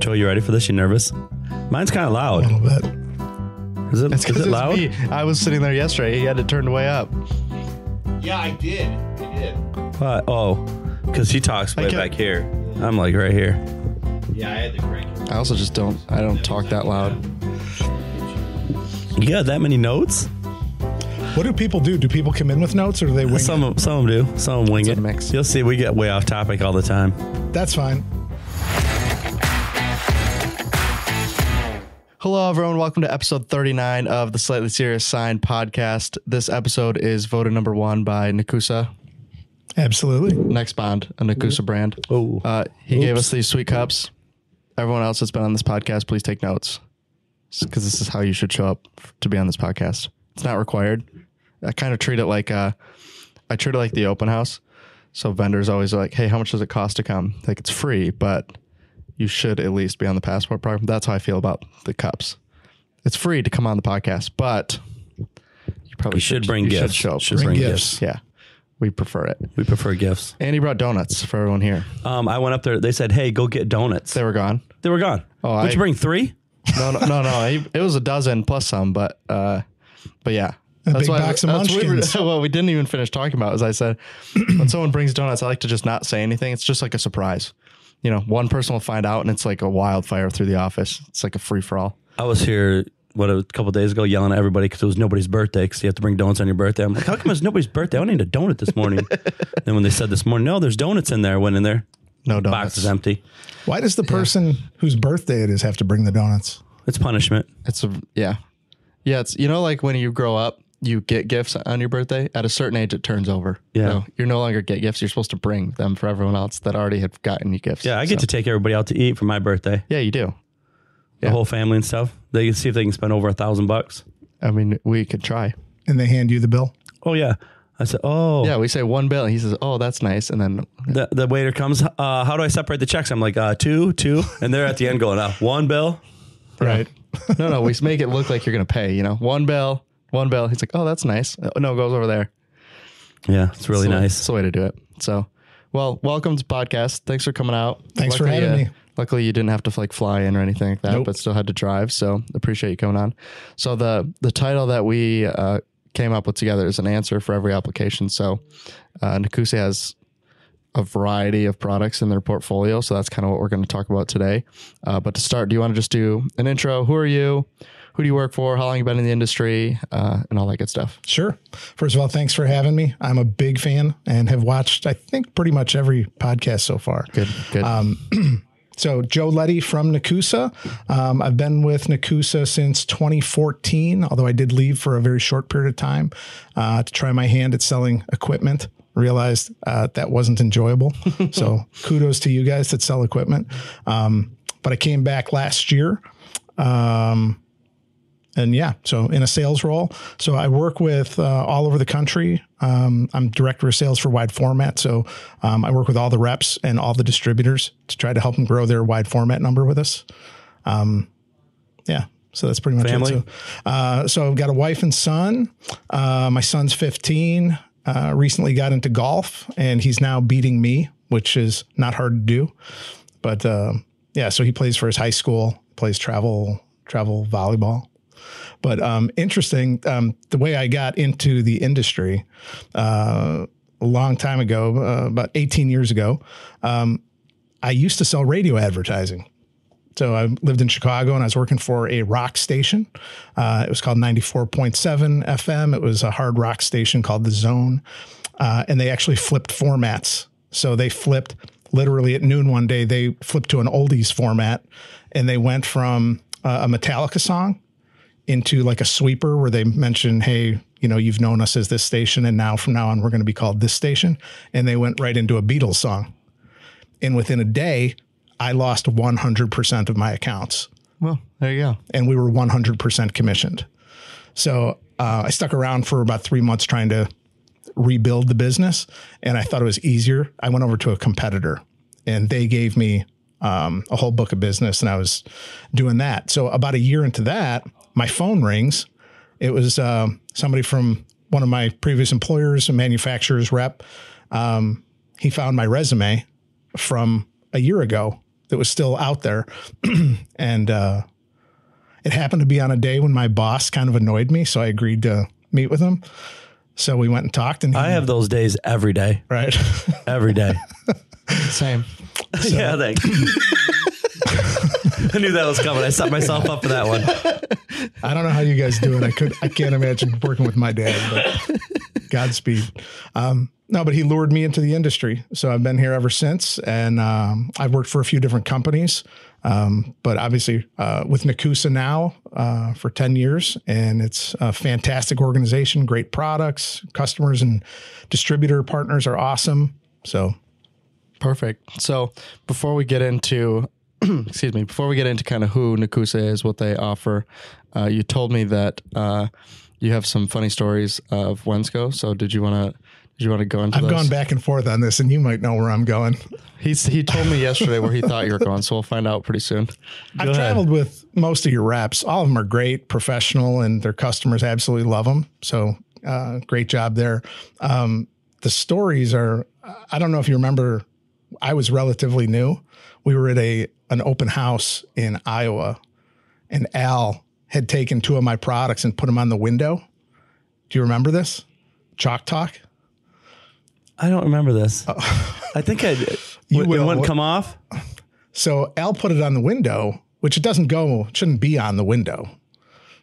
Joe, you ready for this? You nervous? Mine's kind of loud. a loud. little bit. Is it, It's is because it loud? me. I was sitting there yesterday. He had to turn way up. Yeah, I did. I did. What? Oh, because he talks way back here. I'm like right here. Yeah, I had to crank it. I also just don't. I don't talk that loud. You got that many notes? What do people do? Do people come in with notes or do they wing Some it? of, some of them do. Some of them wing It's it. a mix. You'll see. We get way off topic all the time. That's fine. Hello, everyone. Welcome to episode 39 of the Slightly Serious Sign podcast. This episode is voted number one by Nekoosa, Absolutely. Next Bond, a Nekoosa brand. Oh, Uh, he gave us these sweet cups. Everyone else that's been on this podcast, please take notes because this is how you should show up to be on this podcast. It's not required. I kind of treat it like uh, I treat it like the open house. So vendors always are like, "Hey, how much does it cost to come?" Like it's free, but you should at least be on the passport program. That's how I feel about the cups. It's free to come on the podcast, but you probably you should bring you gifts. Should show. Should Bring bring gifts. gifts. Yeah, we prefer it. We prefer gifts. And he brought donuts for everyone here. Um, I went up there. They said, "Hey, go get donuts." They were gone. They were gone. Oh, Would I- you bring three? No, no, no, no. He- It was a dozen plus some, but uh, but yeah. A big box of that's what we- Munchkins. what we didn't even finish talking about is I said when someone brings donuts, I like to just not say anything. It's just like a surprise. You know, one person will find out, and it's like a wildfire through the office. It's like a free for all. I was here what a couple days ago yelling at everybody because it was nobody's birthday because you have to bring donuts on your birthday. I'm like, how come it's nobody's birthday? I need a donut this morning. then when they said this morning, no, there's donuts in there. I went in there, No donuts. box is empty. Why does the person whose birthday it is have to bring the donuts? It's punishment. It's a yeah, yeah. It's you know like when you grow up, you get gifts on your birthday. At a certain age, it turns over. Yeah. No, you're no longer get gifts. You're supposed to bring them for everyone else that already have gotten you gifts. Yeah, I get So- to take everybody out to eat for my birthday. Yeah, you do. The Yeah. whole family and stuff. They can see if they can spend over a thousand bucks. I mean, we could try. And they hand you the bill? Oh yeah. I said, oh Yeah, we say one bill, and he says, "Oh, that's nice," and then The, the waiter comes. Uh, how do I separate the checks? I'm like, uh, two, two, and they're at the end going, uh, one bill. Right. no, no, we make it look like you're gonna pay. You know, one bill, one bill. He's like, "Oh, that's nice." Oh, no, it goes over there. Yeah, it's really So nice. It's the way to do it. So, well, welcome to the podcast. Thanks for coming out. Thanks for having uh, me. Luckily, you didn't have to like fly in or anything like that, Nope. but still had to drive. So, appreciate you coming on. So the the title that we uh, came up with together is an answer for every application. So, uh, Nekoosa has a variety of products in their portfolio. So that's kind of what we're going to talk about today. Uh, but to start, do you want to just do an intro? Who are you? Who do you work for? How long you been in the industry? Uh, and all that good stuff. Sure. First of all, thanks for having me. I'm a big fan and have watched, I think, pretty much every podcast so far. Good, good. So, Joe Leddy from Nekoosa. Um, I've been with Nekoosa since 2014, although I did leave for a very short period of time uh, to try my hand at selling equipment. Realized uh, that wasn't enjoyable. so, kudos to you guys that sell equipment. Um, but I came back last year. Um, and yeah, so in a sales role. So I work with uh, all over the country. Um, I'm director of sales for wide format. So um, I work with all the reps and all the distributors to try to help them grow their wide format number with us. Um, yeah. So that's pretty much Family? it. So, uh, so I've got a wife and son. Uh, my son's 15. Uh, recently got into golf, and he's now beating me, which is not hard to do. But uh, yeah, so he plays for his high school, plays travel travel volleyball. But um, interesting, um, the way I got into the industry uh, a long time ago, uh, about 18 years ago, um, I used to sell radio advertising. So I lived in Chicago and I was working for a rock station. Uh, it was called 94.7 FM. It was a hard rock station called The Zone. Uh, and they actually flipped formats. So they flipped literally at noon one day, they flipped to an oldies format and they went from uh, a Metallica song into like a sweeper where they mention, hey, you know, you've known us as this station, and now from now on we're going to be called this station. And they went right into a Beatles song. And within a day, I lost 100% of my accounts, well, there you go. and we were 100% commissioned. So uh, I stuck around for about three months trying to rebuild the business, and I thought it was easier. I went over to a competitor, and they gave me um, a whole book of business, and I was doing that. So about a year into that, my phone rings. It was uh, somebody from one of my previous employers, a manufacturer's rep. Um, he found my resume from a year ago that was still out there, and uh, it happened to be on a day when my boss kind of annoyed me, so I agreed to meet with him. So we went and talked, and he, I have those days every day, right. every day. Same. yeah, thanks. I knew that was coming. I set myself up for that one. I don't know how you guys do it. I could, I can't imagine working with my dad, but Godspeed. Um, no, but he lured me into the industry. So I've been here ever since. And um, I've worked for a few different companies, um, but obviously uh, with Nekoosa now uh, for 10 years. And it's a fantastic organization, great products, customers and distributor partners are awesome. So Perfect. So before we get into, excuse me, before we get into kind of who Nekoosa is, what they offer, uh, you told me that uh, you have some funny stories of Wensco. So did you want to? Did you want to go into? I've those? gone back and forth on this, and you might know where I'm going. He's he told me yesterday where he thought you were going, so we'll find out pretty soon. I've ahead. traveled with most of your reps. All of them are great, professional, and their customers absolutely love them. So, uh, great job there. Um, the stories are, I don't know if you remember, I was relatively new. We were at a an open house in Iowa, and Al had taken two of my products and put them on the window. Do you remember this? Chalk Talk? I don't remember this. Oh. I think I. You it will. wouldn't come off. So Al put it on the window, which it doesn't go, shouldn't be on the window.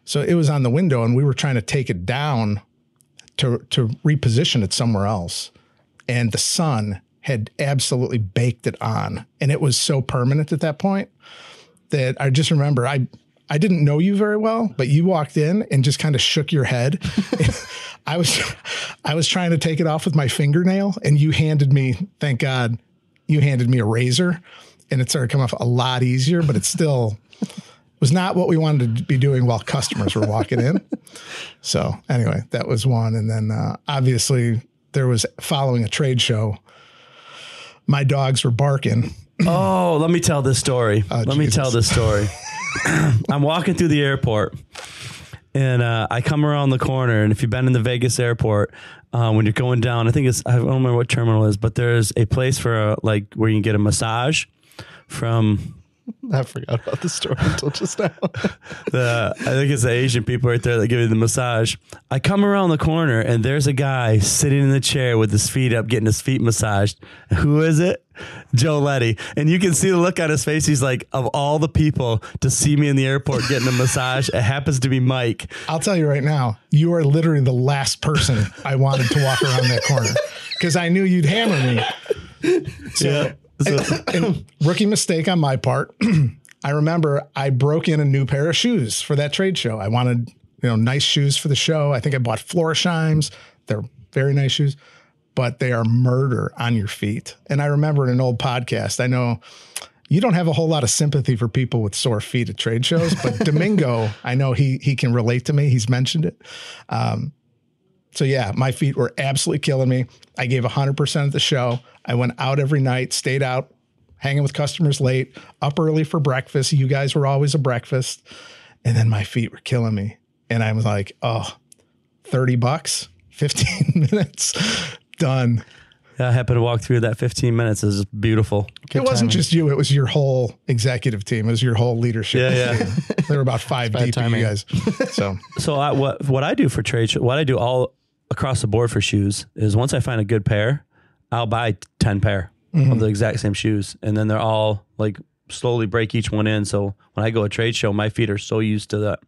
So it was on the window, and we were trying to take it down to to reposition it somewhere else. And the sun had absolutely baked it on, and it was so permanent at that point that I just remember I I didn't know you very well, but you walked in and just kind of shook your head. I was I was trying to take it off with my fingernail, and you handed me, thank God, you handed me a razor, and it started coming off a lot easier, but it still was not what we wanted to be doing while customers were walking in. So anyway, that was one, and then uh, obviously there was following a trade show. My dogs were barking. Oh, let me tell this story. let me tell this story. I'm walking through the airport and uh, I come around the corner. And if you've been in the Vegas airport, uh, when you're going down, I think it's, I don't remember what terminal it is, but there's a place for a, like where you can get a massage from I forgot about the story until just now. the I think it's the Asian people right there that give you the massage. I come around the corner and there's a guy sitting in the chair with his feet up, getting his feet massaged. Who is it? Joe Leddy. And you can see the look on his face. He's like, of all the people to see me in the airport getting a massage, it happens to be Mike. I'll tell you right now, you are literally the last person I wanted to walk around that corner because I knew you'd hammer me. So, So- rookie mistake on my part. I remember I broke in a new pair of shoes for that trade show. I wanted, you know, nice shoes for the show. I think I bought Florsheim's. They're very nice shoes, but they are murder on your feet. And I remember in an old podcast, I know you don't have a whole lot of sympathy for people with sore feet at trade shows, but Domingo, I know he he can relate to me. He's mentioned it. Um, so yeah, my feet were absolutely killing me. I gave 100% of the show. I went out every night, stayed out, hanging with customers late, up early for breakfast. You guys were always a breakfast. And then my feet were killing me. And I was like, oh, 30 bucks, 15 minutes, done. Yeah, I happened to walk through that 15 minutes. It was beautiful. it wasn't just you, it was your whole executive team. It was your whole leadership. Yeah, yeah. team. There were about five bad deep of timing. you guys. So So I, what what I do for trade, what I do all across the board for shoes is once I find a good pair, I'll buy ten pair of the exact same shoes, and then they're all like slowly break each one in. So when I go a trade show, my feet are so used to that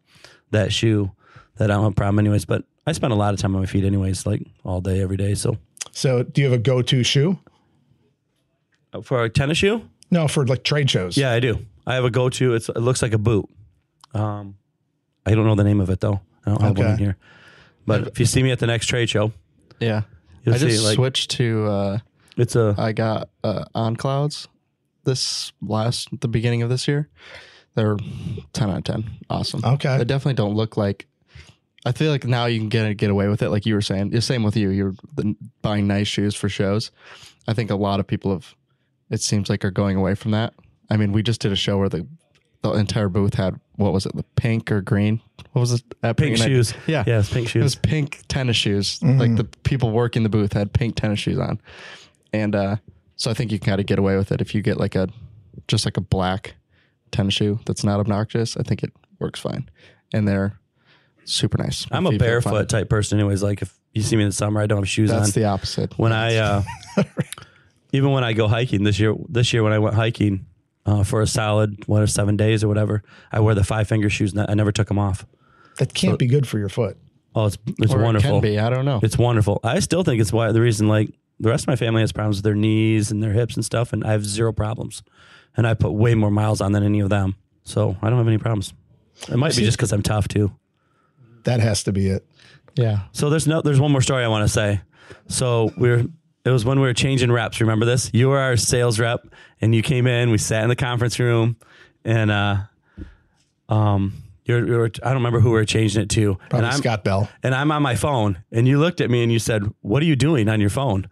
that shoe that I don't have a problem anyways. But I spend a lot of time on my feet anyways, like all day, every day. So so do you have a go-to shoe? Uh, for a tennis shoe, No, for like trade shows. yeah, I do. I have a go to. It's it looks like a boot. Um, I don't know the name of it though. I don't have one in Okay. here. But if you see me at the next trade show, Yeah. You'll I see just like switched to uh it's a I got uh on clouds this last the beginning of this year. They're ten out of ten. Awesome. Okay. They definitely don't look like I feel like now you can get get away with it, like you were saying. The same with you. You're the, buying nice shoes for shows. I think a lot of people have. It seems like are going away from that. I mean, we just did a show where the the entire booth had what was it, the pink or green? What was it? Pink and shoes. Yeah, yeah, it's pink it was pink tennis shoes. Like the people working the booth had pink tennis shoes on, and uh, so I think you can kind of get away with it if you get like a just like a black tennis shoe that's not obnoxious, I think it works fine. And they're super nice. I'm a If fun. barefoot type person, anyways. Like if you see me in the summer, I don't have shoes That's on. the opposite. when I uh, even when I go hiking this year, this year when I went hiking uh, for a solid what seven days or whatever, I wear the five finger shoes. And I never took them off. That can't be good for your foot. Oh, it's it's Or it wonderful. can be. I don't know. It's wonderful. I still think it's why the reason like the rest of my family has problems with their knees and their hips and stuff, and I have zero problems. And I put way more miles on than any of them, so I don't have any problems. It might be just because I'm tough too. That has to be it. yeah. So there's no there's one more story I want to say. So we are it was when we were changing reps. Remember this? You were our sales rep, and you came in. We sat in the conference room, and uh, um, you're, you're I don't remember who we were changing it to. Probably and I'm, Scott Bell. and I'm on my phone, and you looked at me and you said, "What are you doing on your phone?"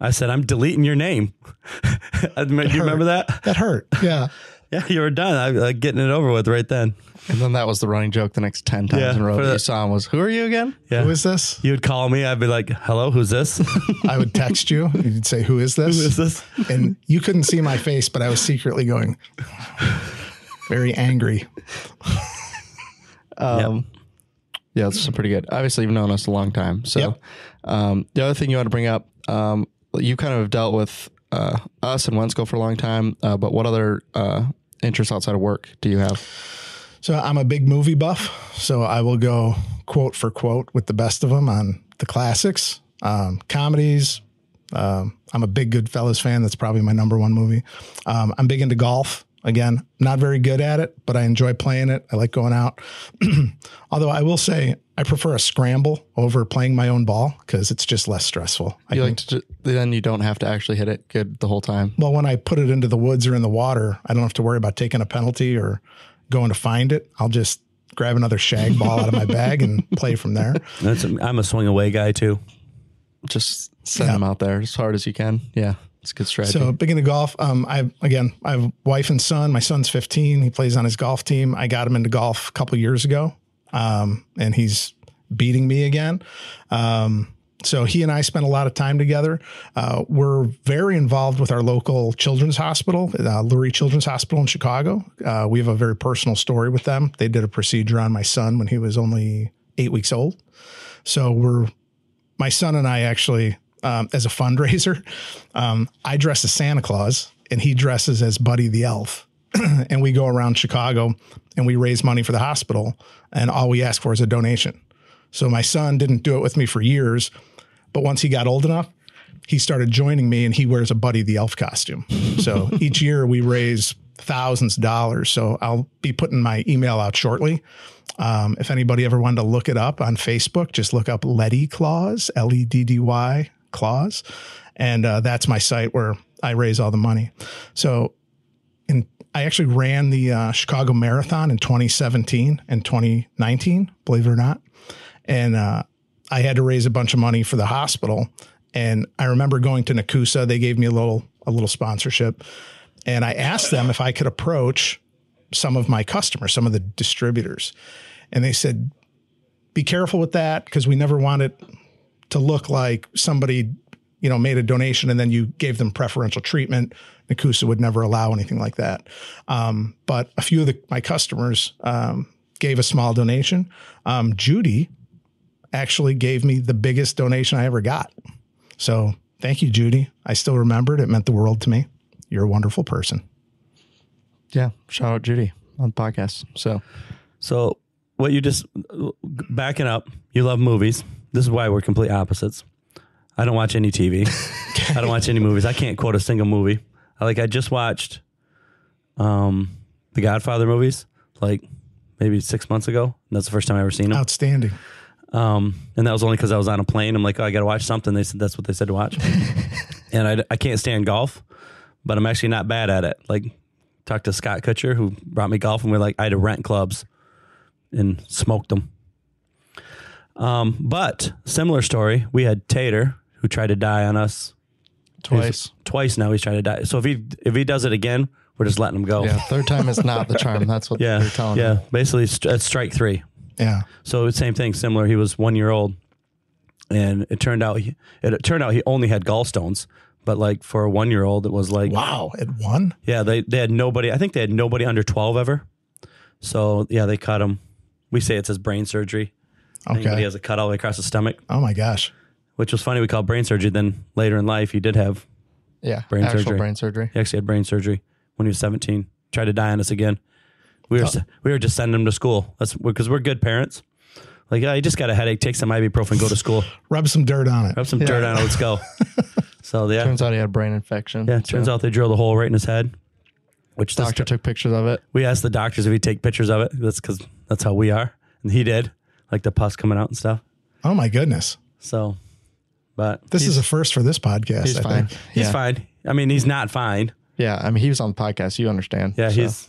I said, "I'm deleting your name." Do you remember that? That hurt. Yeah. Yeah, you were done. I like getting it over with right then. And then that was the running joke the next 10 times Yeah, in a row that the- you saw him was, who are you again? Yeah. Who is this? You'd call me. I'd be like, "Hello, who's this? I would text you. You'd say, "Who is this?" who is this?" And you couldn't see my face, but I was secretly going very angry. Um, Yeah, it's pretty good. Obviously, you've known us a long time. So, Yep. um, the other thing you want to bring up, um, you kind of have dealt with uh, us and Wensco for a long time, uh, but what other uh, interests outside of work do you have? So I'm a big movie buff. So I will go quote for quote with the best of them on the classics, um, comedies. Um, I'm a big Goodfellas fan. That's probably my number one movie. Um, I'm big into golf. Again, not very good at it, but I enjoy playing it. I like going out. Although I will say I prefer a scramble over playing my own ball because it's just less stressful. I You can- like to, ju- then you don't have to actually hit it good the whole time. well, when I put it into the woods or in the water, I don't have to worry about taking a penalty or going to find it. I'll just grab another shag ball out of my bag and play from there. That's I'm a swing away guy too. Just send Yeah. them out there as hard as you can. Yeah, it's a good strategy. So big into golf. Um, I again, I have wife and son. My son's 15. He plays on his golf team. I got him into golf a couple years ago, um, and he's beating me again. Um, so he and I spent a lot of time together. Uh, we're very involved with our local children's hospital, uh, Lurie Children's Hospital in Chicago. Uh, we have a very personal story with them. They did a procedure on my son when he was only eight weeks old. So we're my son and I actually, um, as a fundraiser, um, I dress as Santa Claus and he dresses as Buddy the Elf. and we go around Chicago and we raise money for the hospital. And all we ask for is a donation. So my son didn't do it with me for years, but once he got old enough, he started joining me and he wears a Buddy the Elf costume. So each year we raise thousands of dollars. So I'll be putting my email out shortly. Um, if anybody ever wanted to look it up on Facebook, just look up Leddy Claus, L E D D Y Claus. And uh, that's my site where I raise all the money. So in, I actually ran the uh, Chicago Marathon in 2017 and 2019, believe it or not. And uh, I had to raise a bunch of money for the hospital. And I remember going to Nekoosa. They gave me a little a little sponsorship, and I asked them if I could approach some of my customers, some of the distributors, and they said, "Be careful with that because we never want it to look like somebody." You know, made a donation and then you gave them preferential treatment. Nekoosa would never allow anything like that. Um, but a few of the, my customers um, gave a small donation. Um, Judy, actually gave me the biggest donation I ever got. So thank you, Judy. I still remember it. It meant the world to me. You're a wonderful person. yeah, shout out Judy on the podcast. So So what you just backing up, you love movies. This is why we're complete opposites. I don't watch any TV. I don't watch any movies. I can't quote a single movie. I like I just watched um the Godfather movies like maybe six months ago. And that's the first time I ever seen them. Outstanding. Um, and that was only because I was on a plane. I'm like, oh, I got to watch something. They said that's what they said to watch. and I, I can't stand golf, but I'm actually not bad at it. Like, talked to Scott Kutcher who brought me golf, and we're like, I had to rent clubs and smoked them. Um, but similar story, we had Tater who tried to die on us twice. twice now. He's trying to die. So if he if he does it again, we're just letting him go. Yeah, third time is not the charm. That's what yeah, they're telling yeah. me. Basically, it's strike three. Yeah. So it's same thing, similar. He was one year old, and it turned out he, it, turned out he only had gallstones, But like for a one year old, it was like Wow, at one. yeah, they they had nobody. I think they had nobody under twelve ever. So yeah, they cut him. We say it's his brain surgery. I think Okay. he has a cut all the way across the stomach, Oh my gosh. Which was funny. We called brain surgery. Then later in life, he did have Yeah, Brain actual surgery. brain surgery. he actually had brain surgery when he was seventeen. Tried to die on us again. We were uh. we were just sending him to school. That's because we're good parents. Like, yeah, you just got a headache. Take some ibuprofen. Go to school. Rub some dirt on it. Rub some dirt on it. Let's go. So yeah, Turns out he had a brain infection. yeah. Turns So out they drilled a hole right in his head. Which this doctor took pictures of it. we asked the doctors if he'd take pictures of it. That's because that's how we are, and he did. Like the pus coming out and stuff. Oh my goodness. So, but This is a first for this podcast. He's I fine. think. he's yeah. fine. I mean, he's not fine. Yeah, I mean, he was on the podcast. You understand? Yeah, So, he's.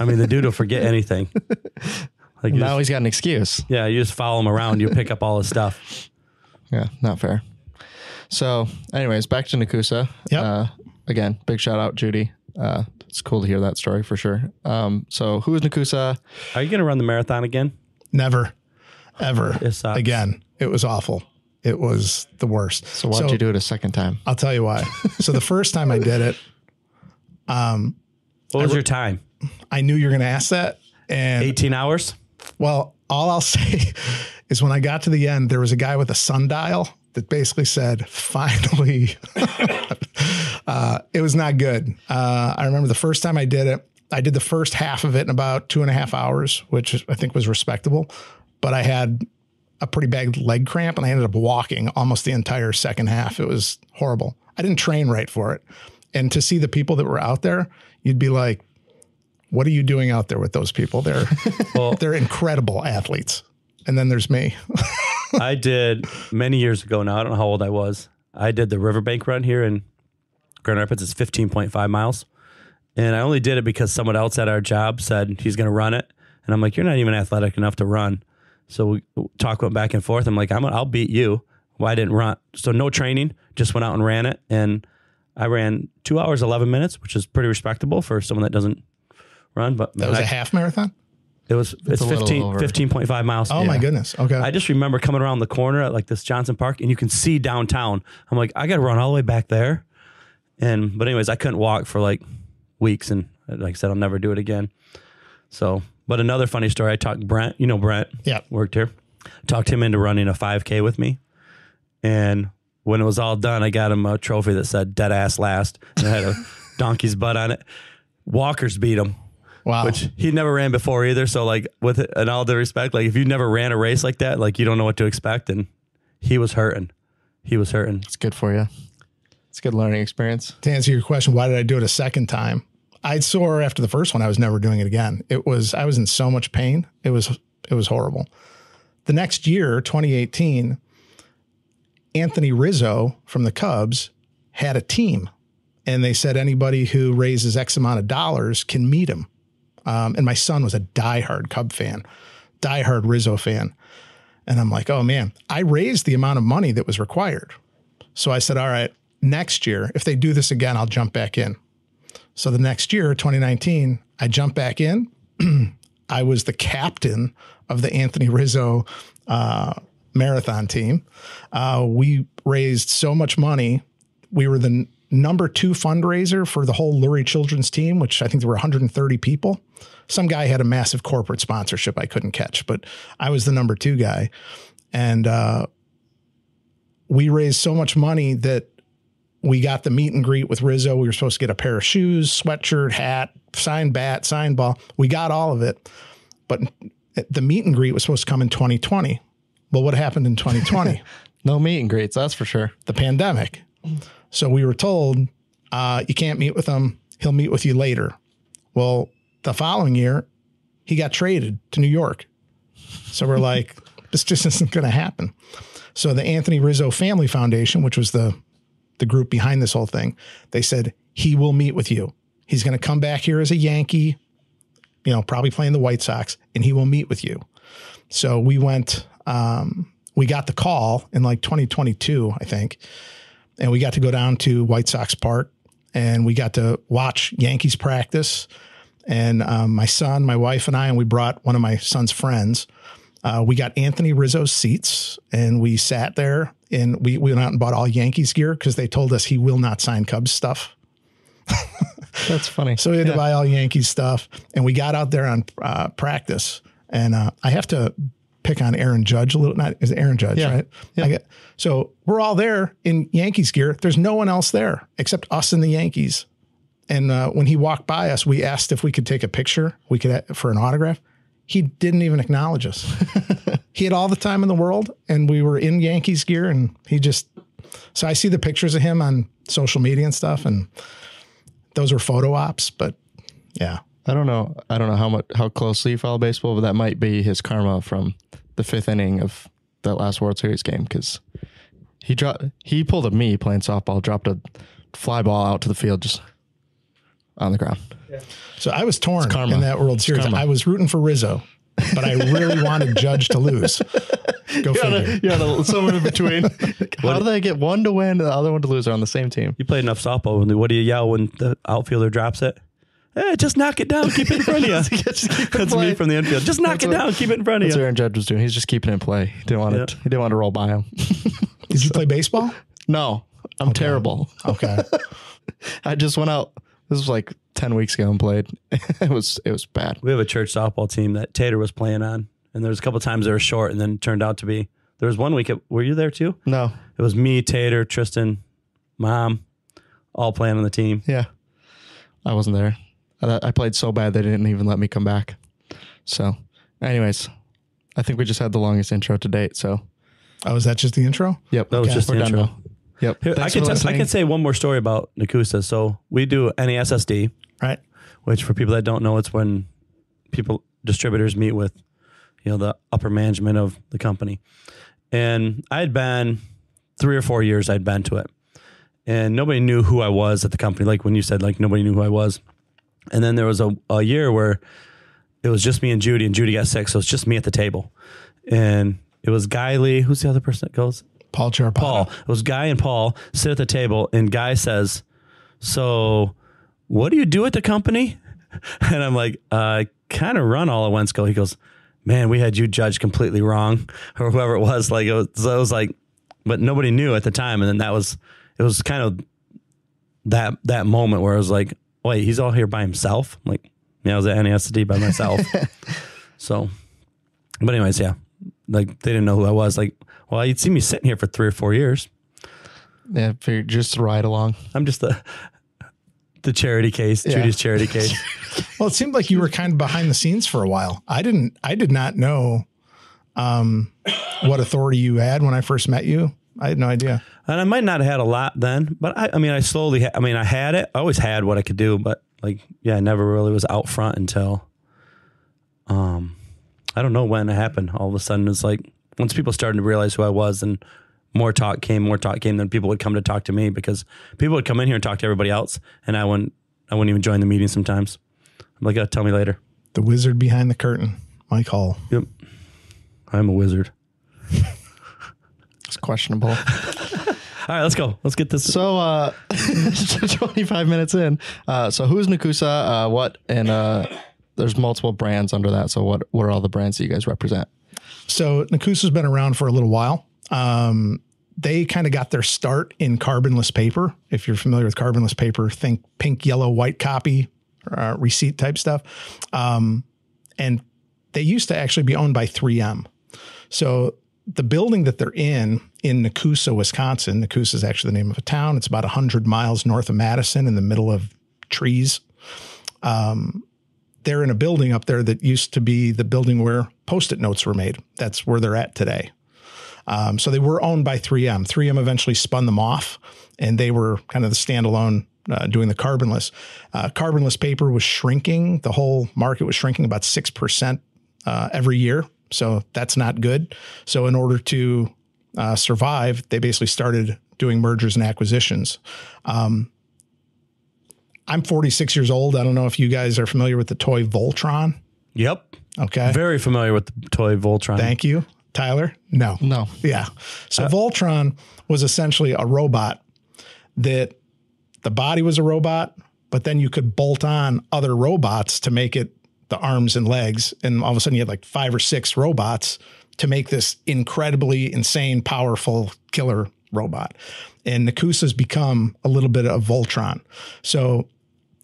I mean, the dude will forget anything. Like now just- he's got an excuse. yeah, you just follow him around. You pick up all his stuff. Yeah, not fair. So, anyways, back to Nekoosa. Yep. Uh, again, big shout out, Judy. Uh, it's cool to hear that story for sure. Um, so, who is Nekoosa? Are you going to run the marathon again? Never, ever again. It was awful. It was the worst. So, why'd you do it a second time? I'll tell you why. so the first time I did it, What was your time? I knew you were going to ask that. And 18 hours? well, all I'll say is when I got to the end, there was a guy with a sundial that basically said, finally. uh, it was not good. Uh, I remember the first time I did it, I did the first half of it in about two and a half hours, which I think was respectable. But I had a pretty bad leg cramp and I ended up walking almost the entire second half. It was horrible. I didn't train right for it. And to see the people that were out there, you'd be like, what are you doing out there with those people? They're Well, they're incredible athletes. And then there's me. I did many years ago now. I don't know how old I was. I did the riverbank run here in Grand Rapids. It's 15.5 miles. And I only did it because someone else at our job said he's going to run it. And I'm like, you're not even athletic enough to run. So we talk went back and forth. I'm like, I'm, I'll beat you. Why didn't run? So no training, just went out and ran it. And I ran two hours, 11 minutes, which is pretty respectable for someone that doesn't run. But That was I- a half marathon. it was, it's a little 15, 15.5 miles. Oh my goodness. Okay. I just remember coming around the corner at like this Johnson Park and you can see downtown. I'm like, I got to run all the way back there. And, but anyways, I couldn't walk for like weeks. And like I said, I'll never do it again. So, but another funny story, I talked Brent, you know, Brent Yeah. worked here, talked him into running a 5K with me. And when it was all done, I got him a trophy that said dead ass last and it had a donkey's butt on it. Walkers beat him wow. which he never ran before either. So like with it, in all due respect, like if you never ran a race like that, like you don't know what to expect. And he was hurting. He was hurting. It's good for you. It's a good learning experience. to answer your question, why did I do it a second time? I swore after the first one I was never doing it again. It was I was in so much pain. It was it was horrible. The next year, 2018, Anthony Rizzo from the Cubs had a team, and they said anybody who raises X amount of dollars can meet him. Um, and my son was a diehard Cub fan, diehard Rizzo fan, and I'm like, oh man, I raised the amount of money that was required. So I said, all right, next year, if they do this again, I'll jump back in. So the next year, 2019, I jumped back in. I was the captain of the Anthony Rizzo uh, marathon team. Uh, we raised so much money. We were the n- number two fundraiser for the whole Lurie Children's team, which I think there were 130 people. Some guy had a massive corporate sponsorship I couldn't catch, but I was the number two guy. And uh, we raised so much money that we got the meet and greet with Rizzo. We were supposed to get a pair of shoes, sweatshirt, hat, signed bat, signed ball. We got all of it. But the meet and greet was supposed to come in 2020. Well, what happened in 2020? No meet and greets, that's for sure. the pandemic. So we were told, uh, you can't meet with him. He'll meet with you later. Well, the following year, he got traded to New York. So we're like, this just isn't going to happen. So the Anthony Rizzo Family Foundation, which was the the group behind this whole thing, they said he will meet with you. He's going to come back here as a Yankee, you know, probably playing the White Sox, and he will meet with you. So we went. Um, we got the call in like 2022, I think, and we got to go down to White Sox Park and we got to watch Yankees practice. And um, my son, my wife, and I, and we brought one of my son's friends. Uh, we got Anthony Rizzo's seats and we sat there and we, we went out and bought all Yankees gear because they told us he will not sign Cubs stuff. That's funny. So we had Yeah. to buy all Yankees stuff, and we got out there on uh, practice. And uh, I have to pick on Aaron Judge a little. Not is Aaron Judge, Yeah. right? Yeah. I get, so we're all there in Yankees gear. There's no one else there except us and the Yankees. And uh, when he walked by us, we asked if we could take a picture. We could for an autograph. He didn't even acknowledge us. he had all the time in the world, and we were in Yankees gear, and he just. So I see the pictures of him on social media and stuff, and those were photo ops. But yeah, I don't know. I don't know how much how closely you follow baseball, but that might be his karma from the fifth inning of that last World Series game because he dropped he pulled a me playing softball, dropped a fly ball out to the field just on the ground. So I was torn in that World Series. I was rooting for Rizzo, but I really wanted Judge to lose. Go figure. Yeah, somewhere in between. How do they get one to win and the other one to lose? They're on the same team. You played enough softball. and What do you yell when the outfielder drops it? Hey, just knock it down. Keep it in front of you. Just keep That's play. me from the infield. Just knock That's it what- down. Keep it in front of you. That's what you. Aaron Judge was doing. He's just keeping it in play. He didn't want Yeah. it. He didn't want to roll by him. Did you play baseball? no, I'm terrible. Okay. I just went out. This was like ten weeks ago and played. it was it was bad. We have a church softball team that Tater was playing on, and there was a couple times they were short, and then turned out to be. There was one week. It, were you there too? No, It was me, Tater, Tristan, Mom, all playing on the team. yeah, I wasn't there. I, I played so bad they didn't even let me come back. So, anyways, I think we just had the longest intro to date. So, Oh, is that just the intro? yep, That was Okay. just we're the done intro. Yep. Here, I can I can say one more story about Nekoosa. So we do NASSD, Right. which for people that don't know, it's when people distributors meet with, you know, the upper management of the company. And I had been three or four years. I'd been to it, and nobody knew who I was at the company. Like when you said, like nobody knew who I was. And then there was a, a year where it was just me and Judy, and Judy got sick, so it's just me at the table. And it was Guy Lee. Who's the other person that goes? Paul Charpata. Paul. It was Guy and Paul sit at the table, and Guy says, "So, what do you do at the company?" And I'm like, "I kind of run all at once." Go. He goes, "Man, we had you judged completely wrong, or whoever it was." Like it was, so it was like, but nobody knew at the time, and then that was it was kind of that that moment where I was like, "Wait, he's all here by himself?" I'm like, yeah, I was at NASD by myself. so, but anyways, yeah, like they didn't know who I was. Like, well, you'd see me sitting here for three or four years. yeah, figured just ride along. I'm just the the charity case, Judy's charity case. Well, it seemed like you were kind of behind the scenes for a while. I didn't. I did not know um, what authority you had when I first met you. I had no idea. and I might not have had a lot then, but I, I mean, I slowly. Ha- I mean, I had it. I always had what I could do, but like, yeah, I never really was out front until, um, I don't know when it happened. All of a sudden, it's like once people started to realize who I was, and more talk came, more talk came, then people would come to talk to me because people would come in here and talk to everybody else, and I wouldn't. I wouldn't even join the meeting sometimes. I'm like, oh, tell me later. The wizard behind the curtain, Mike Hull. Yep, I'm a wizard. It's questionable. All right, let's go. Let's get this. So, uh, 25 minutes in. Uh, so who's Nekoosa? Uh, what? And, uh, there's multiple brands under that. So what, what are all the brands that you guys represent? So Nekoosa's been around for a little while. Um, they kind of got their start in carbonless paper. If you're familiar with carbonless paper, think pink, yellow, white copy, uh, receipt type stuff. Um, and they used to actually be owned by 3M. So the building that they're in in Nekoosa, Wisconsin, Nekoosa is actually the name of a town. It's about 100 miles north of Madison in the middle of trees. Um, they're in a building up there that used to be the building where post-it notes were made. That's where they're at today. Um, so they were owned by 3M. 3M eventually spun them off, and they were kind of the standalone uh, doing the carbonless. Uh, carbonless paper was shrinking. The whole market was shrinking about six percent uh, every year. So that's not good. So in order to uh, survive, they basically started doing mergers and acquisitions. Um, I'm 46 years old. I don't know if you guys are familiar with the toy Voltron. Yep, Okay. very familiar with the toy Voltron. Thank you. Tyler? No. No. Yeah. So uh, Voltron was essentially a robot that the body was a robot, but then you could bolt on other robots to make it the arms and legs, and all of a sudden you had like five or six robots to make this incredibly insane, powerful killer robot. And Nekoosa's become a little bit of Voltron. So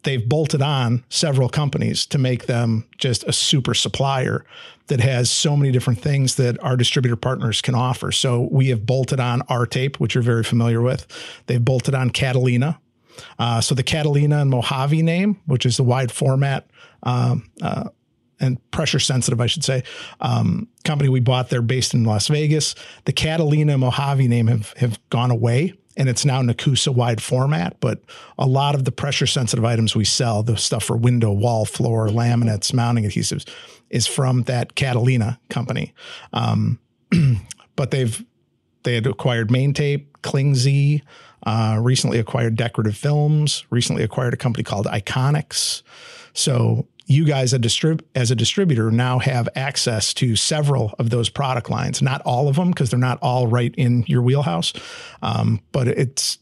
they've bolted on several companies to make them just a super supplier that has so many different things that our distributor partners can offer. So we have bolted on R tape, which you're very familiar with. They've bolted on Catalina. Uh, so the Catalina and Mojave name, which is the wide format um, uh, and pressure sensitive, I should say, um, company we bought there based in Las Vegas. The Catalina Mojave name have, have gone away and it's now Nekoosa wide format. But a lot of the pressure sensitive items we sell, the stuff for window, wall, floor, laminates, mounting adhesives, is from that Catalina company. Um, but they've they had acquired Main Tape, Clingz, uh, recently acquired Decorative Films, recently acquired a company called Iconics. So you guys a distrib- as a distributor now have access to several of those product lines. Not all of them because they're not all right in your wheelhouse, um, but it's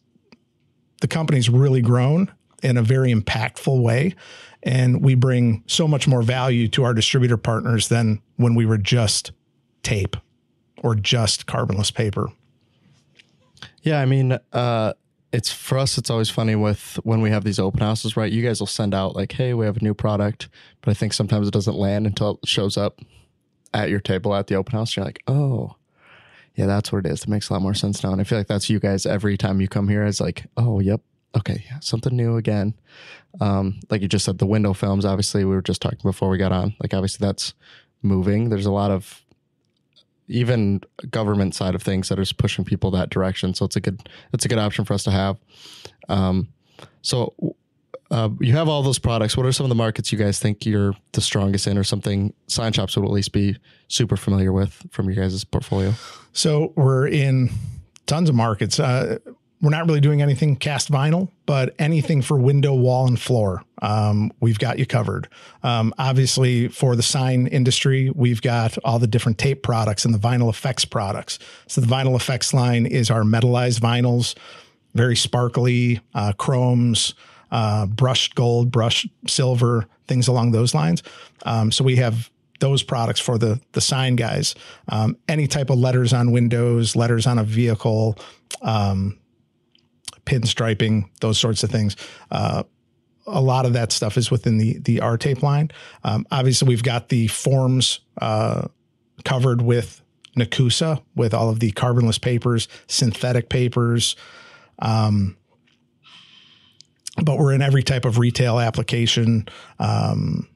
the company's really grown in a very impactful way, and we bring so much more value to our distributor partners than when we were just tape or just carbonless paper. Yeah, I mean, uh, it's for us. It's always funny with when we have these open houses, right? You guys will send out like, "Hey, we have a new product," but I think sometimes it doesn't land until it shows up at your table at the open house. You're like, "Oh, yeah, that's what it is." It makes a lot more sense now, and I feel like that's you guys every time you come here. Is like, "Oh, yep, okay, something new again." Um, like you just said, the window films. Obviously, we were just talking before we got on. Like, obviously, that's moving. There's a lot of even government side of things that is pushing people that direction. So it's a good it's a good option for us to have. Um, so uh, you have all those products. What are some of the markets you guys think you're the strongest in, or something sign shops would at least be super familiar with from your guys' portfolio? So we're in tons of markets. Uh, we're not really doing anything cast vinyl, but anything for window, wall, and floor, um, we've got you covered. Um, obviously, for the sign industry, we've got all the different tape products and the vinyl effects products. So the vinyl effects line is our metallized vinyls, very sparkly, uh, chromes, uh, brushed gold, brushed silver, things along those lines. Um, so we have those products for the the sign guys. Um, any type of letters on windows, letters on a vehicle, um, pinstriping, those sorts of things. Uh, a lot of that stuff is within the the R tape line. Um, obviously, we've got the forms uh, covered with Nekoosa with all of the carbonless papers, synthetic papers. Um, but we're in every type of retail application. Um,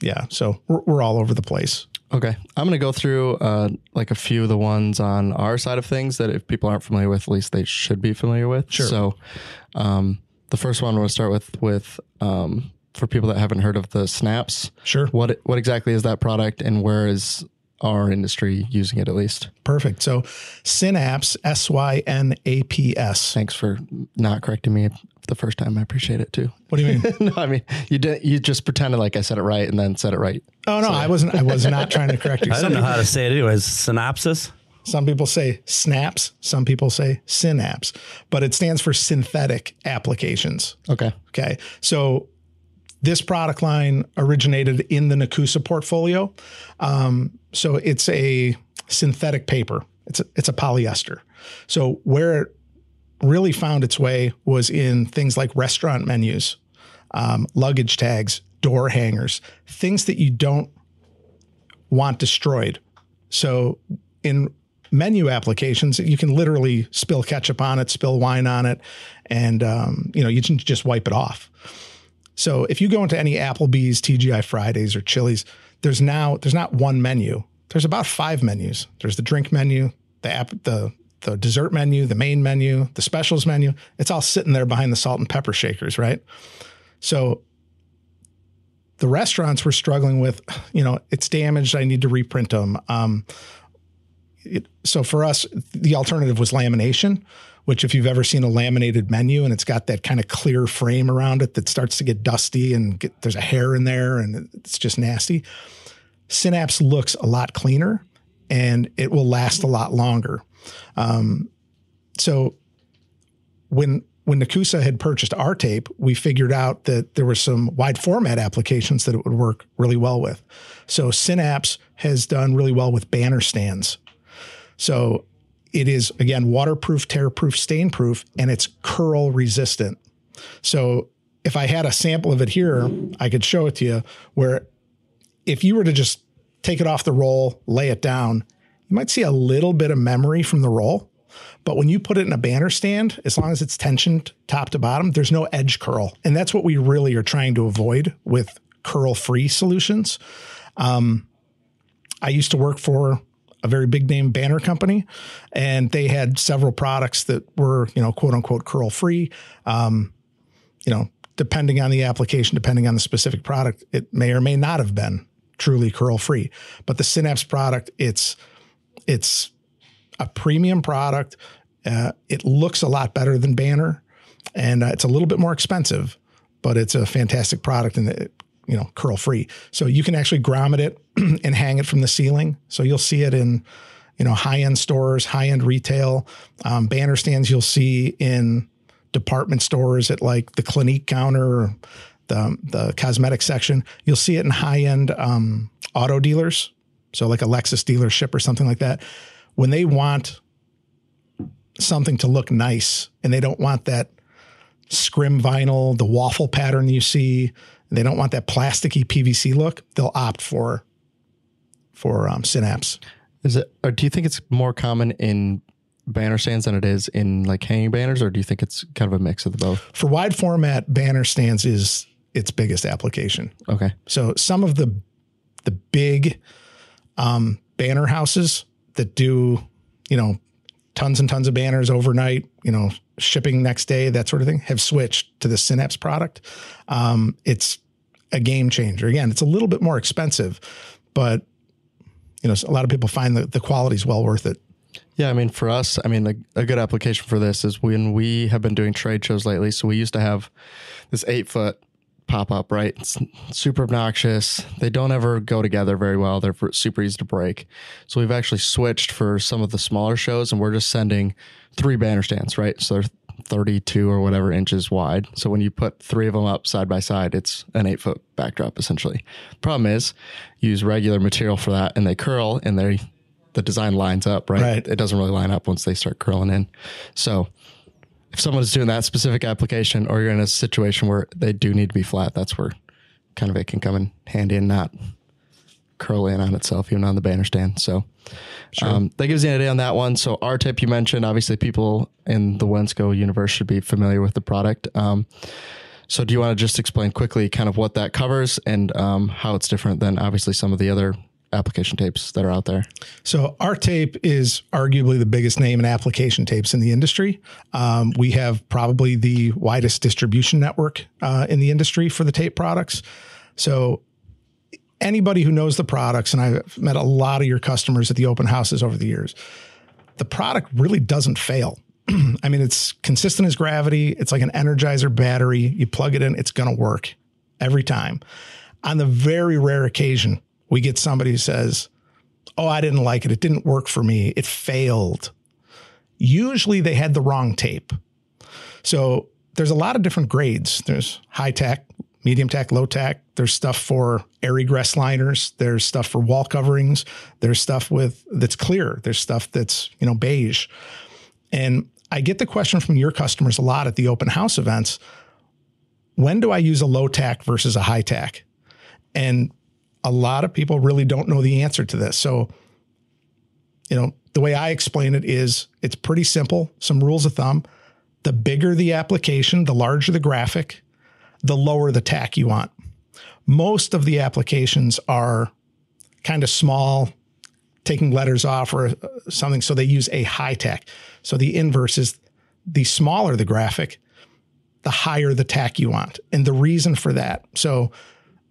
yeah, so we're, we're all over the place. Okay. I'm going to go through uh, like a few of the ones on our side of things that if people aren't familiar with, at least they should be familiar with. Sure. So um, the first one we'll start with with um, for people that haven't heard of the snaps. Sure. What what exactly is that product and where is our industry using it at least? Perfect. So Synapse, S Y N A P S. Thanks for not correcting me the first time. I appreciate it too. What do you mean? no, I mean you did you just pretended like I said it right and then said it right. Oh no, I wasn't. I was not trying to correct you. I Some don't know how to say it anyways. Synopsis. some people say snaps. Some people say synapse, but it stands for synthetic applications. Okay. Okay, so this product line originated in the Nekoosa portfolio. Um, so it's a synthetic paper. It's a, it's a polyester. So where it really found its way was in things like restaurant menus, um, luggage tags, door hangers, things that you don't want destroyed. So in menu applications, you can literally spill ketchup on it, spill wine on it, and um, you know you can just wipe it off. So if you go into any Applebee's, TGI Fridays, or Chili's, there's now there's not one menu. There's about five menus. There's the drink menu, the app, the the dessert menu, the main menu, the specials menu. It's all sitting there behind the salt and pepper shakers, right? So the restaurants were struggling with, you know, it's damaged. I need to reprint them. Um, it, so for us, the alternative was lamination, which if you've ever seen a laminated menu and it's got that kind of clear frame around it that starts to get dusty and get, there's a hair in there and it's just nasty. Synapse looks a lot cleaner and it will last a lot longer. Um, so when when Nekoosa had purchased R tape, we figured out that there were some wide format applications that it would work really well with. So Synapse has done really well with banner stands. So it is again waterproof, tear-proof, stain-proof, and it's curl resistant. So if I had a sample of it here, I could show it to you where if you were to just take it off the roll, lay it down, you might see a little bit of memory from the roll. But when you put it in a banner stand, as long as it's tensioned top to bottom, there's no edge curl. And that's what we really are trying to avoid with curl free solutions. Um, I used to work for a very big name banner company, and they had several products that were, you know, quote unquote curl free. Um, you know, depending on the application, depending on the specific product, it may or may not have been truly curl free. But the Synapse product, it's it's a premium product. Uh, it looks a lot better than Banner, and uh, it's a little bit more expensive, but it's a fantastic product and it, you know curl free. So you can actually grommet it and hang it from the ceiling. So you'll see it in you know high end stores, high end retail, um, banner stands. You'll see in department stores at like the Clinique counter. The, the cosmetic section, you'll see it in high end um, auto dealers. So, like a Lexus dealership or something like that when they want something to look nice and they don't want that scrim vinyl, the waffle pattern you see, and they don't want that plasticky PVC look, they'll opt for for um, Synapse. Is it or do you think it's more common in banner stands than it is in like hanging banners or do you think it's kind of a mix of the both? For wide format banner stands is its biggest application. Okay. So some of the the big um, banner houses that do, you know, tons and tons of banners overnight, you know, shipping next day, that sort of thing, have switched to the Synapse product. Um, it's a game changer. Again, it's a little bit more expensive, but you know, a lot of people find that the quality is well worth it. Yeah, I mean, for us, I mean, a, a, good application for this is when we have been doing trade shows lately. So we used to have this eight foot pop up, right? It's super obnoxious. They don't ever go together very well. They're super easy to break. So we've actually switched for some of the smaller shows and we're just sending three banner stands, right? So they're 32 or whatever inches wide. So when you put three of them up side by side, it's an eight foot backdrop essentially. Problem is, use regular material for that and they curl and they the design lines up, right? right? It doesn't really line up once they start curling in. So if someone's doing that specific application or you're in a situation where they do need to be flat, that's where kind of it can come in handy and not curl in on itself, even on the banner stand. So sure. um, that gives you an idea on that one. So R tape you mentioned, obviously people in the Wensco universe should be familiar with the product. Um, so do you want to just explain quickly kind of what that covers and um, how it's different than obviously some of the other application tapes that are out there? So R tape is arguably the biggest name in application tapes in the industry. Um, we have probably the widest distribution network uh, in the industry for the tape products. So anybody who knows the products, and I've met a lot of your customers at the open houses over the years, the product really doesn't fail. I mean, it's consistent as gravity. It's like an energizer battery. You plug it in, it's going to work every time. On the very rare occasion we get somebody who says, Oh, I didn't like it. It didn't work for me. It failed. Usually they had the wrong tape. So there's a lot of different grades. There's high tack, medium tack, low tack. There's stuff for air egress liners. There's stuff for wall coverings. There's stuff with that's clear. There's stuff that's, you know, beige. And I get the question from your customers a lot at the open house events. When do I use a low tack versus a high tack? And a lot of people really don't know the answer to this. So, you know, the way I explain it is it's pretty simple, some rules of thumb. The bigger the application, the larger the graphic, the lower the tack you want. Most of the applications are kind of small, taking letters off or uh, something. So they use a high tack. So the inverse is the smaller the graphic, the higher the tack you want. And the reason for that. So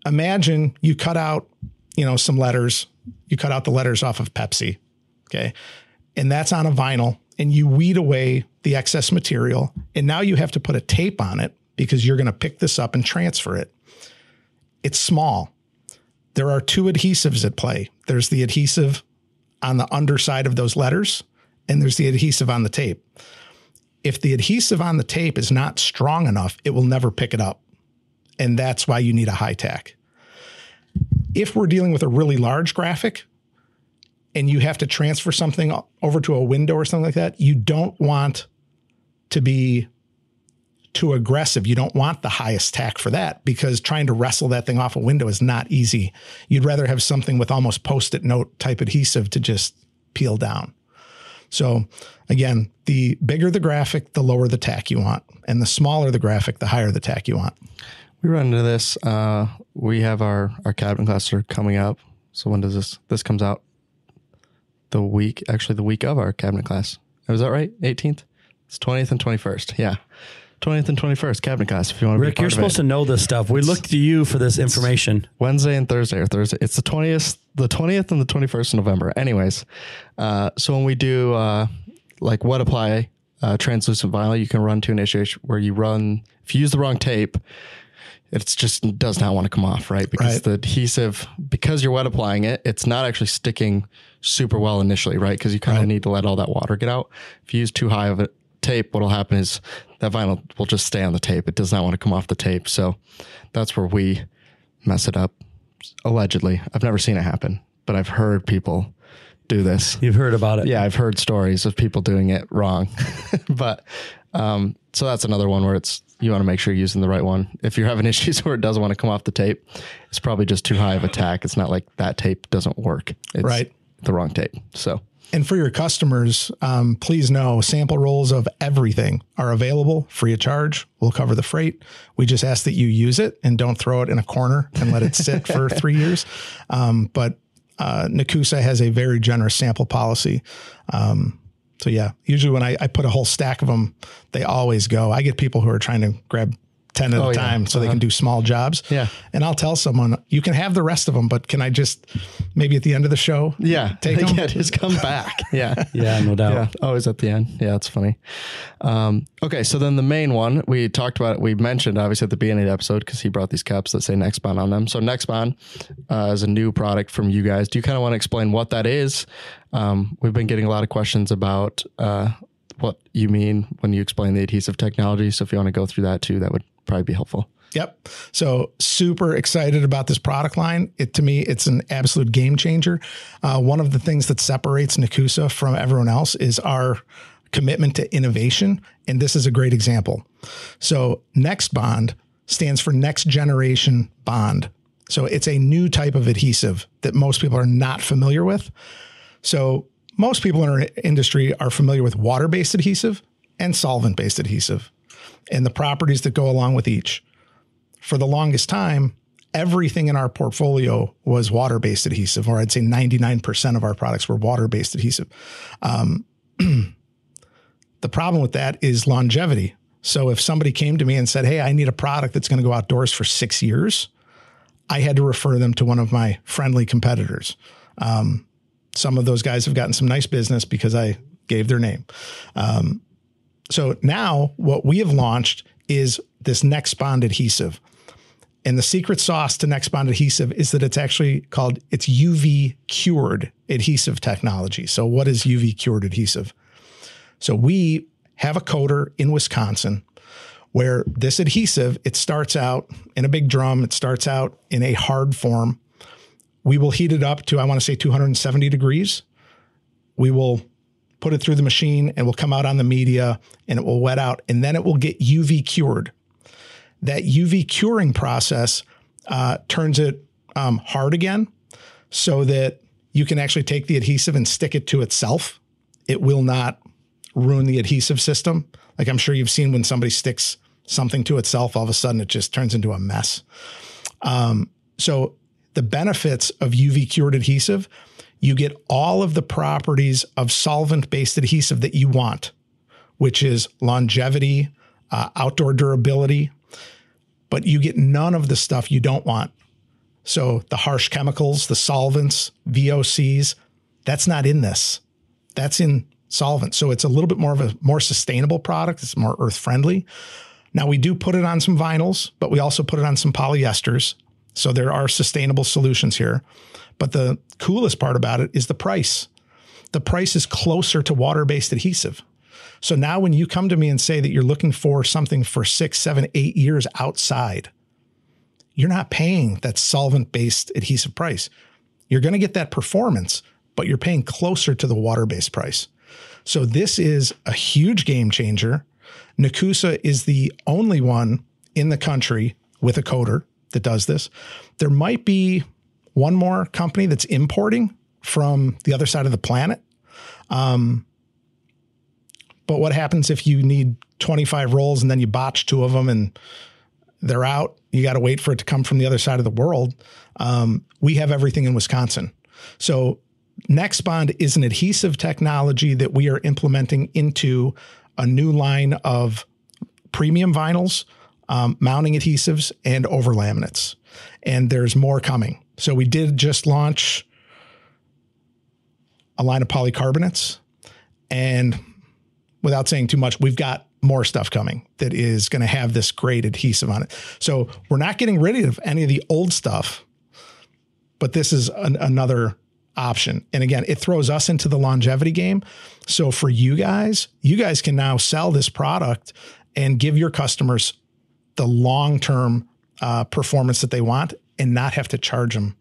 imagine you cut out, you know, some letters, you cut out the letters off of Pepsi. Okay. And that's on a vinyl and you weed away the excess material. And now you have to put a tape on it because you're going to pick this up and transfer it. It's small. There are two adhesives at play. There's the adhesive on the underside of those letters, and there's the adhesive on the tape. If the adhesive on the tape is not strong enough, it will never pick it up. And that's why you need a high tack. If we're dealing with a really large graphic and you have to transfer something over to a window or something like that, you don't want to be too aggressive. You don't want the highest tack for that because trying to wrestle that thing off a window is not easy. You'd rather have something with almost post it note type adhesive to just peel down. So again, the bigger the graphic, the lower the tack you want. And the smaller the graphic, the higher the tack you want. We run into this. Uh, we have our, our cabinet cluster coming up. So when does this, this comes out? The week, actually the week of our cabinet class. Was that right? 18th? It's 20th and 21st. Yeah. 20th and 21st cabinet class. If you want to Rick, you're supposed to know this stuff. We looked to you for this information. Wednesday and Thursday or Thursday. It's the 20th, the 20th and the 21st of November. Anyways, uh, so when we do uh, like what apply uh, translucent vinyl, you can run to an issue where you run, if you use the wrong tape, it's just does not want to come off, right? Because Right. the adhesive, because you're wet applying it, it's not actually sticking super well initially, right? Because you kind of need to let all that water get out. If you use too high of a tape, what'll happen is that vinyl will just stay on the tape. It does not want to come off the tape. So that's where we mess it up. Allegedly, I've never seen it happen, but I've heard people do this. You've heard about it. Yeah, I've heard stories of people doing it wrong. but um, so that's another one where it's you want to make sure you're using the right one. If you're having issues where it doesn't want to come off the tape, it's probably just too high of a tack. It's not like that tape doesn't work. It's Right. the wrong tape. So And for your customers, um, please know sample rolls of everything are available free of charge. We'll cover the freight. We just ask that you use it and don't throw it in a corner and let it sit for three years. Um, but uh, Nekoosa has a very generous sample policy. Um, so yeah, usually when I, I put a whole stack of them, they always go. I get people who are trying to grab 10 at Oh, a yeah. time so they can do small jobs. Yeah. And I'll tell someone, you can have the rest of them, but can I just maybe at the end of the show? yeah, Take 'em? yeah, just come back. Yeah. Yeah, no doubt. Yeah, always at the end. Yeah, it's funny. Um, okay, so then the main one we talked about, it, we mentioned obviously at the beginning of the episode because he brought these cups that say Nextbond on them. So Nextbond uh, is a new product from you guys. Do you kind of want to explain what that is? Um, we've been getting a lot of questions about uh, what you mean when you explain the adhesive technology. So if you want to go through that too, that would probably be helpful. Yep. So super excited about this product line. It to me, it's an absolute game changer. Uh, one of the things that separates Nekoosa from everyone else is our commitment to innovation, and this is a great example. So Next Bond stands for Next Generation Bond. So it's a new type of adhesive that most people are not familiar with. So most people in our industry are familiar with water-based adhesive and solvent-based adhesive and the properties that go along with each for the longest time, everything in our portfolio was water based adhesive, or I'd say 99% of our products were water based adhesive. Um, the problem with that is longevity. So if somebody came to me and said, Hey, I need a product that's going to go outdoors for six years, I had to refer them to one of my friendly competitors. Um, some of those guys have gotten some nice business because I gave their name. Um, so now what we have launched is this Next Bond adhesive. And the secret sauce to Next Bond adhesive is that it's actually called it's UV cured adhesive technology. So what is UV cured adhesive? So we have a coater in Wisconsin where this adhesive, it starts out in a big drum, it starts out in a hard form. We will heat it up to I want to say 270 degrees. We will put it through the machine and will come out on the media and it will wet out and then it will get UV cured. That UV curing process uh, turns it um, hard again so that you can actually take the adhesive and stick it to itself. It will not ruin the adhesive system. Like I'm sure you've seen when somebody sticks something to itself, all of a sudden it just turns into a mess. Um, so the benefits of UV cured adhesive, you get all of the properties of solvent based adhesive that you want, which is longevity, uh, outdoor durability, but you get none of the stuff you don't want. So the harsh chemicals, the solvents, VOCs, that's not in this. That's in solvent. So it's a little bit more of a more sustainable product. It's more earth friendly. Now we do put it on some vinyls, but we also put it on some polyesters. So there are sustainable solutions here. But the coolest part about it is the price. The price is closer to water based adhesive. So now when you come to me and say that you're looking for something for six, seven, eight years outside, you're not paying that solvent based adhesive price. You're going to get that performance, but you're paying closer to the water based price. So this is a huge game changer. Nekoosa is the only one in the country with a coater that does this. There might be one more company that's importing from the other side of the planet. Um, but what happens if you need 25 rolls and then you botch two of them and they're out? You got to wait for it to come from the other side of the world. Um, we have everything in Wisconsin. So Nexbond is an adhesive technology that we are implementing into a new line of premium vinyls, um, mounting adhesives, and over laminates. And there's more coming. So we did just launch a line of polycarbonates. And without saying too much, we've got more stuff coming that is going to have this great adhesive on it. So we're not getting rid of any of the old stuff, but this is an, another option. And again, it throws us into the longevity game. So for you guys, you guys can now sell this product and give your customers the long term uh, performance that they want and not have to charge them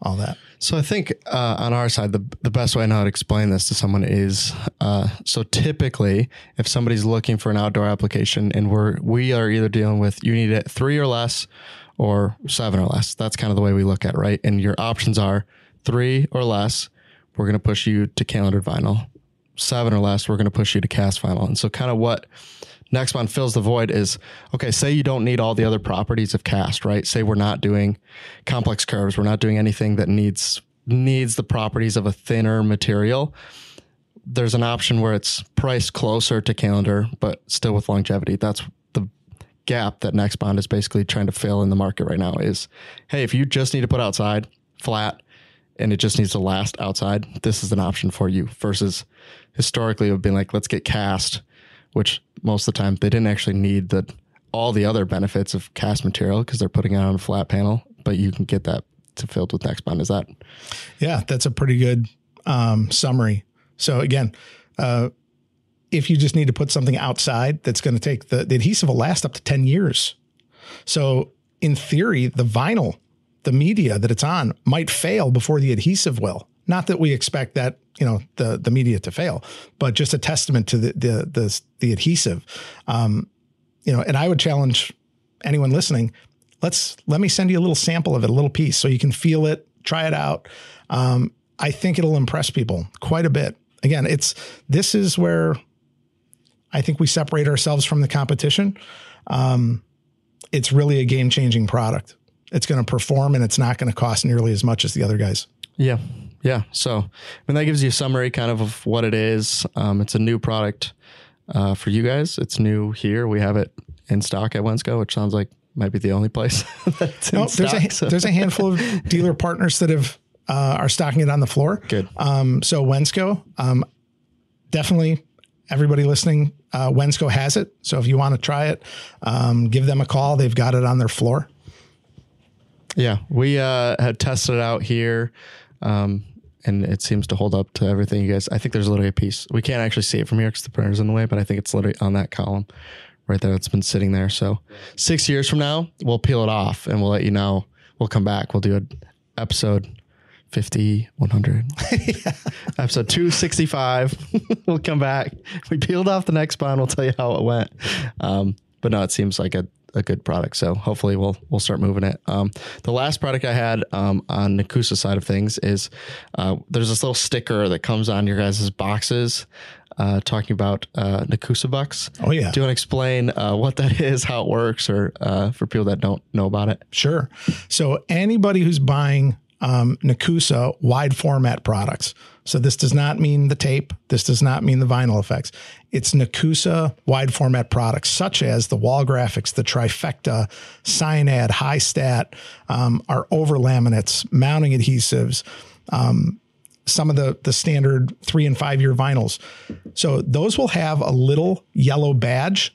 all that. So I think uh, on our side, the the best way I know how to explain this to someone is uh, so typically, if somebody's looking for an outdoor application, and we're we are either dealing with you need it three or less, or seven or less. That's kind of the way we look at it, right? And your options are three or less. We're going to push you to calendar vinyl. Seven or less, we're going to push you to cast vinyl. And so, kind of what Nexbond fills the void is okay, say you don't need all the other properties of cast, right? Say we're not doing complex curves, we're not doing anything that needs needs the properties of a thinner material. There's an option where it's priced closer to calendar, but still with longevity. That's the gap that Nexbond is basically trying to fill in the market right now is hey, if you just need to put outside flat and it just needs to last outside, this is an option for you versus historically would been like, let's get cast which most of the time they didn't actually need the all the other benefits of cast material because they're putting it on a flat panel, but you can get that to filled with Nexbond. Is that? Yeah, that's a pretty good um, summary. So again, uh, if you just need to put something outside that's going to take the, the adhesive will last up to 10 years. So in theory, the vinyl, the media that it's on might fail before the adhesive will. Not that we expect that you know the the media to fail, but just a testament to the the the, the adhesive. Um, you know, and I would challenge anyone listening. Let's let me send you a little sample of it, a little piece, so you can feel it, try it out. Um, I think it'll impress people quite a bit. Again, it's this is where I think we separate ourselves from the competition. Um, it's really a game changing product. It's going to perform and it's not going to cost nearly as much as the other guys. Yeah, yeah. So, I mean, that gives you a summary kind of of what it is. Um, it's a new product uh, for you guys. It's new here. We have it in stock at Wensco, which sounds like might be the only place that's in No, there's stock. a so- there's a handful of dealer partners that have uh, are stocking it on the floor. Good. Um, so Wensco, um, definitely everybody listening, uh, Wensco has it. So if you want to try it, um, give them a call. They've got it on their floor. Yeah, we uh, had tested it out here, um, and it seems to hold up to everything you guys. I think there's literally a piece. We can't actually see it from here because the printer's in the way, but I think it's literally on that column right there. It's been sitting there. So six years from now, we'll peel it off and we'll let you know. We'll come back. We'll do an episode 50, 100, episode 265. we'll come back. We peeled off the next bond. We'll tell you how it went. Um, but no, it seems like a, a good product. So hopefully we'll we'll start moving it. Um, the last product I had um, on Nekoosa side of things is uh, there's this little sticker that comes on your guys' boxes uh, talking about uh, Nekoosa bucks. Oh, yeah. Do you want to explain uh, what that is, how it works, or uh, for people that don't know about it? Sure. So anybody who's buying um, Nekoosa wide format products. So this does not mean the tape. This does not mean the vinyl effects. It's Nekoosa wide format products such as the wall graphics, the trifecta, cyanad, high stat, um, our over laminates, mounting adhesives, um, some of the the standard three and five year vinyls. So those will have a little yellow badge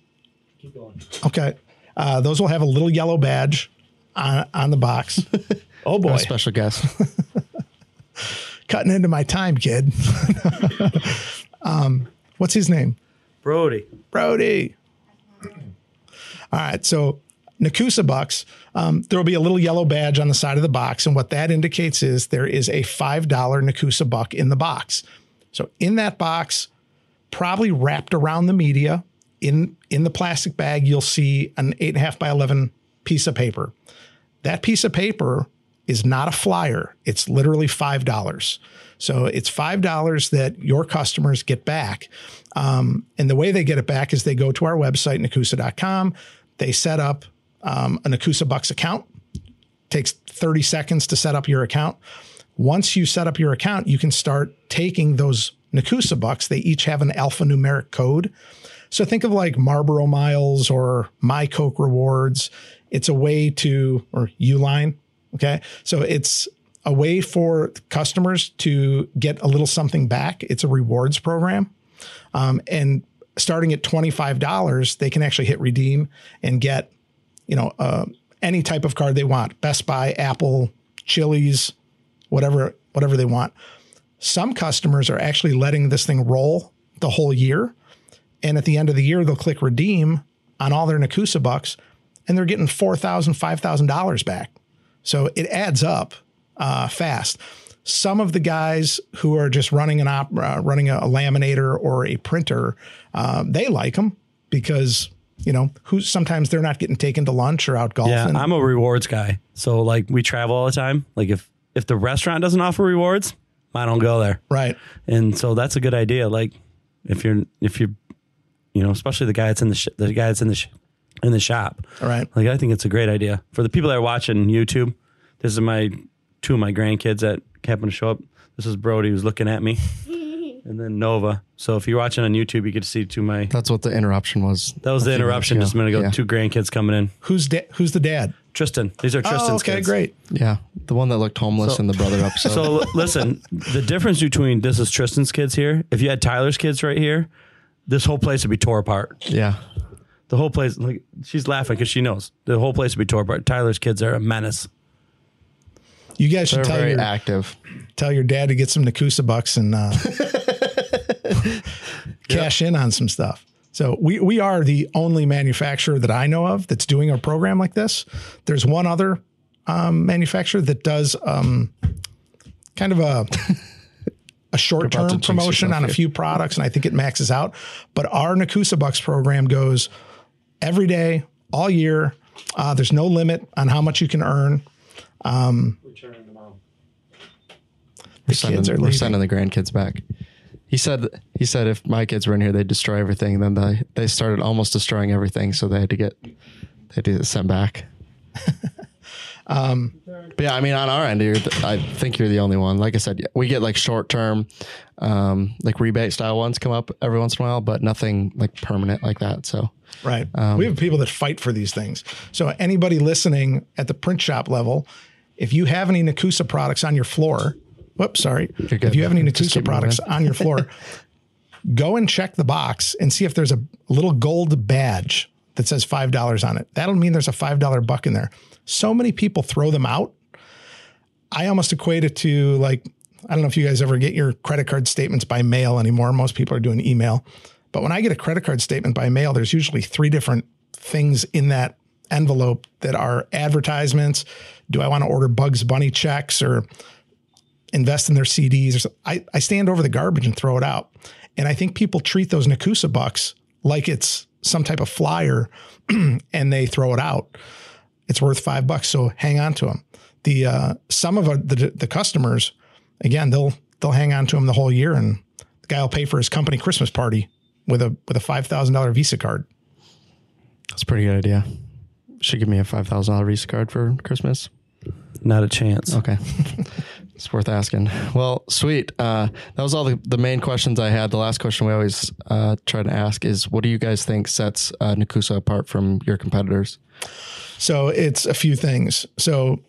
Keep going. Okay. Uh, those will have a little yellow badge on, on the box. oh boy, A special guest. cutting into my time, kid. um, what's his name? Brody. Brody. All right. So Nekoosa bucks, um, there will be a little yellow badge on the side of the box. And what that indicates is there is a $5 Nekoosa buck in the box. So in that box, probably wrapped around the media in, in the plastic bag, you'll see an eight and a half by 11 piece of paper. That piece of paper is not a flyer. It's literally $5. So it's $5 that your customers get back. Um, and the way they get it back is they go to our website, nekoosa.com. They set up um, a Nekoosa Bucks account. Takes 30 seconds to set up your account. Once you set up your account, you can start taking those Nekoosa Bucks. They each have an alphanumeric code. So think of like Marlboro Miles or My Coke Rewards. It's a way to, or Uline. Okay. So it's a way for customers to get a little something back. It's a rewards program. Um, and starting at $25, they can actually hit redeem and get, you know, uh, any type of card they want. Best Buy, Apple, Chili's, whatever, whatever they want. Some customers are actually letting this thing roll the whole year. And at the end of the year, they'll click redeem on all their Nekoosa bucks and they're getting $4,000, $5,000 back. So it adds up uh, fast. Some of the guys who are just running an op, uh, running a, a, laminator or a printer, uh, they like them because you know who sometimes they're not getting taken to lunch or out golfing. Yeah, I'm a rewards guy. So like we travel all the time. Like if if the restaurant doesn't offer rewards, I don't go there. Right. And so that's a good idea. Like if you're if you're you know especially the guy that's in the sh- the guy that's in the sh- in the shop. All right. Like I think it's a great idea for the people that are watching YouTube. This is my two of my grandkids that happened to show up. This is Brody who's looking at me, and then Nova. So if you're watching on YouTube, you get to see two of my. That's what the interruption was. That was the interruption just a minute ago. Yeah. Two grandkids coming in. Who's da- who's the dad? Tristan. These are oh, Tristan's oh, okay, kids. great. Yeah, the one that looked homeless So- in the brother episode. So l- listen, the difference between this is Tristan's kids here. If you had Tyler's kids right here, this whole place would be tore apart. yeah, The whole place, like she's laughing because she knows the whole place would be tore apart. Tyler's kids are a menace. You guys should they're tell very your active. tell your dad to get some Nekoosa bucks and uh, cash in on some stuff. So we we are the only manufacturer that I know of that's doing a program like this. There's one other um, manufacturer that does um, kind of a a short You're about to term promotion yourself on a few products, and I think it maxes out. But our Nekoosa Bucks program goes every day, all year. Uh, there's no limit on how much you can earn. We're sending, kids are we're leaving. sending the grandkids back. He said he said if my kids were in here, they'd destroy everything. Then they they started almost destroying everything, so they had to get they had to get sent back. um, but yeah, I mean, on our end, you're I think you're the only one. Like I said, we get like short term, um, like rebate style ones come up every once in a while, but nothing like permanent like that. So Right. we have people that fight for these things. So anybody listening at the print shop level, if you have any Nekoosa products on your floor, whoops, sorry. If you have any Nekoosa products on your floor, go and check the box and see if there's a little gold badge that says $5 on it. That'll mean there's a $5 buck in there. So many people throw them out. I almost equate it to like, I don't know if you guys ever get your credit card statements by mail anymore. Most people are doing email. But when I get a credit card statement by mail, there's usually three different things in that envelope that are advertisements. Do I want to order Bugs Bunny checks or invest in their CDs? I, I stand over the garbage and throw it out. And I think people treat those Nekoosa bucks like it's some type of flyer and they throw it out. It's worth five bucks, so hang on to them. The uh, some of our, the the customers, again, they'll they'll hang on to them the whole year, and the guy will pay for his company Christmas party with a with a five thousand dollar Visa card. that's a pretty good idea. Should give me a five thousand dollar Visa card for Christmas. Not a chance. Okay. it's worth asking. Well, sweet. Uh, that was all the, the main questions I had. The last question we always uh, try to ask is what do you guys think sets uh, Nekoosa apart from your competitors? So it's a few things. So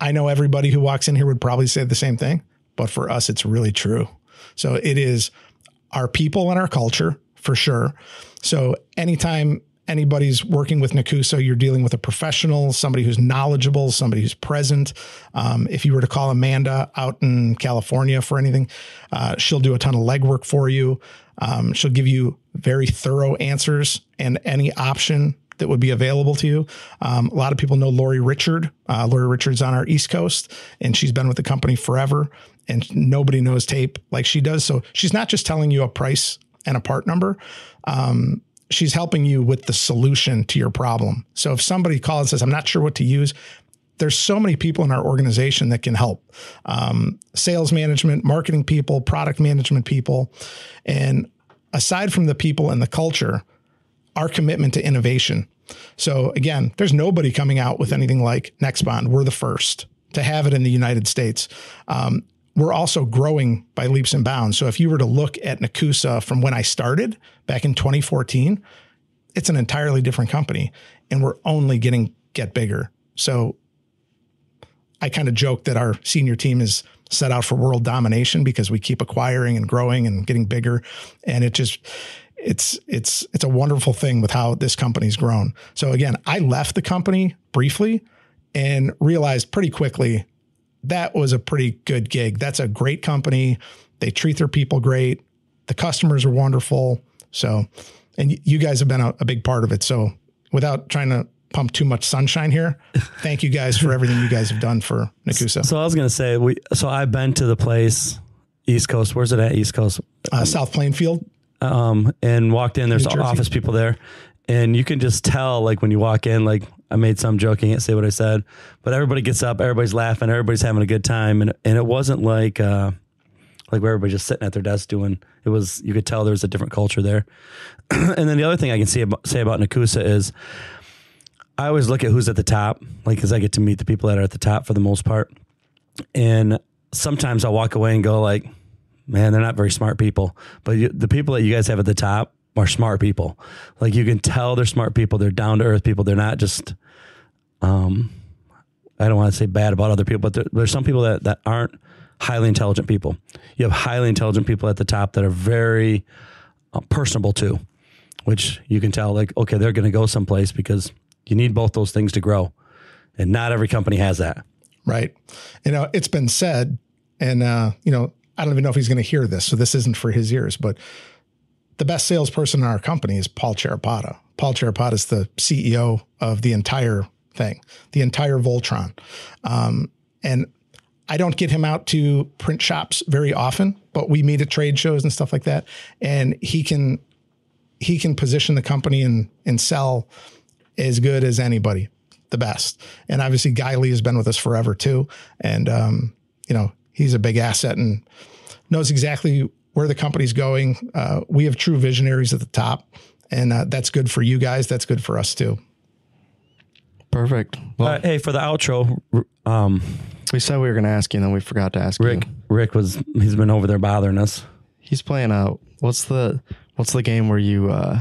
I know everybody who walks in here would probably say the same thing, but for us, it's really true. So it is our people and our culture for sure. So anytime anybody's working with Nekoosa, you're dealing with a professional, somebody who's knowledgeable, somebody who's present. Um, if you were to call Amanda out in California for anything, uh, she'll do a ton of legwork for you. Um, she'll give you very thorough answers and any option that would be available to you. Um, a lot of people know Lori Richard. Uh, Lori Richard's on our East Coast, and she's been with the company forever, and nobody knows tape like she does. So she's not just telling you a price and a part number. Um, she's helping you with the solution to your problem. So if somebody calls and says, I'm not sure what to use, there's so many people in our organization that can help um, sales management, marketing people, product management people. And aside from the people and the culture, our commitment to innovation. So again, there's nobody coming out with anything like Nexbond. We're the first to have it in the United States. Um, we're also growing by leaps and bounds. So if you were to look at Nekoosa from when I started back in 2014, it's an entirely different company, and we're only getting get bigger. So I kind of joke that our senior team is set out for world domination because we keep acquiring and growing and getting bigger, and it just it's it's it's a wonderful thing with how this company's grown. So again, I left the company briefly and realized pretty quickly that was a pretty good gig. That's a great company. They treat their people great. The customers are wonderful. So, and you guys have been a, a big part of it. So, without trying to pump too much sunshine here, thank you guys for everything you guys have done for Nekoosa. So I was gonna say we. So I've been to the place, East Coast. Where's it at? East Coast. Uh, South Plainfield. Um, and walked in. There's office people there, and you can just tell like when you walk in. Like I made some joke. I can't say what I said, but everybody gets up. Everybody's laughing. Everybody's having a good time, and and it wasn't like. uh like where everybody's just sitting at their desk doing it was you could tell there was a different culture there and then the other thing i can see about, say about nekoosa is i always look at who's at the top like because i get to meet the people that are at the top for the most part and sometimes i'll walk away and go like man they're not very smart people but you, the people that you guys have at the top are smart people. Like you can tell they're smart people. They're down to earth people. They're not just um i don't want to say bad about other people but there, there's some people that, that aren't highly intelligent people. You have highly intelligent people at the top that are very uh, personable too which you can tell like okay they're going to go someplace because you need both those things to grow. And not every company has that. Right. You know, it's been said, and, uh, you know, I don't even know if he's going to hear this, so this isn't for his ears, but the best salesperson in our company is Paul Charapata. Paul Charapata is the CEO of the entire thing, the entire Voltron. Um, and I don't get him out to print shops very often, but we meet at trade shows and stuff like that. And he can he can position the company and and sell as good as anybody, the best. And obviously, Guy Lee has been with us forever too, and um, you know he's a big asset and knows exactly where the company's going. Uh, we have true visionaries at the top, and uh, that's good for you guys. That's good for us too. Perfect. Well, Uh, hey, for the outro, um, we said we were going to ask you, and then we forgot to ask Rick you. Rick was he's been over there bothering us. He's playing out. What's the What's the game where you? uh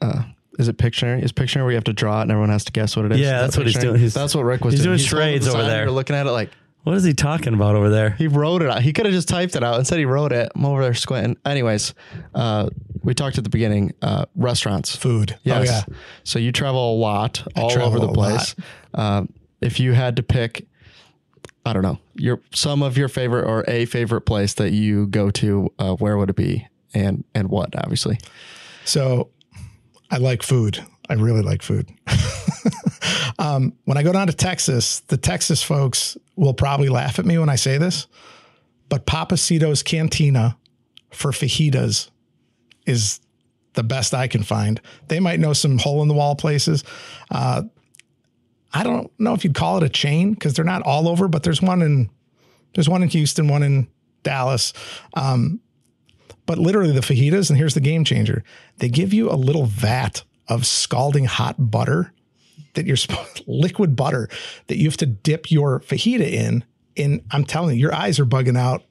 uh Is it Pictionary? Is Pictionary where you have to draw it and everyone has to guess what it is? Yeah, Is that's that what he's doing. He's- that's what Rick was he's doing. doing holding charades over there. We're looking at it like What is he talking about over there? he wrote it out. He could have just typed it out and said he wrote it. I'm over there squinting. Anyways, uh, we talked at the beginning. Uh, restaurants. Food. Yes. Oh yeah. So you travel a lot, all over the place. Um, if you had to pick, I don't know, your some of your favorite or a favorite place that you go to, uh, where would it be, and and what? Obviously, So I like food. I really like food. um, when I go down to Texas, the Texas folks will probably laugh at me when I say this, but Pappasito's Cantina for fajitas is the best I can find. They might know some hole in the wall places. Uh, I don't know if you'd call it a chain because they're not all over, but there's one in there's one in Houston, one in Dallas. Um, but literally the fajitas, and here's the game changer. They give you a little vat of scalding hot butter that you're supposed liquid butter that you have to dip your fajita in. And I'm telling you, your eyes are bugging out.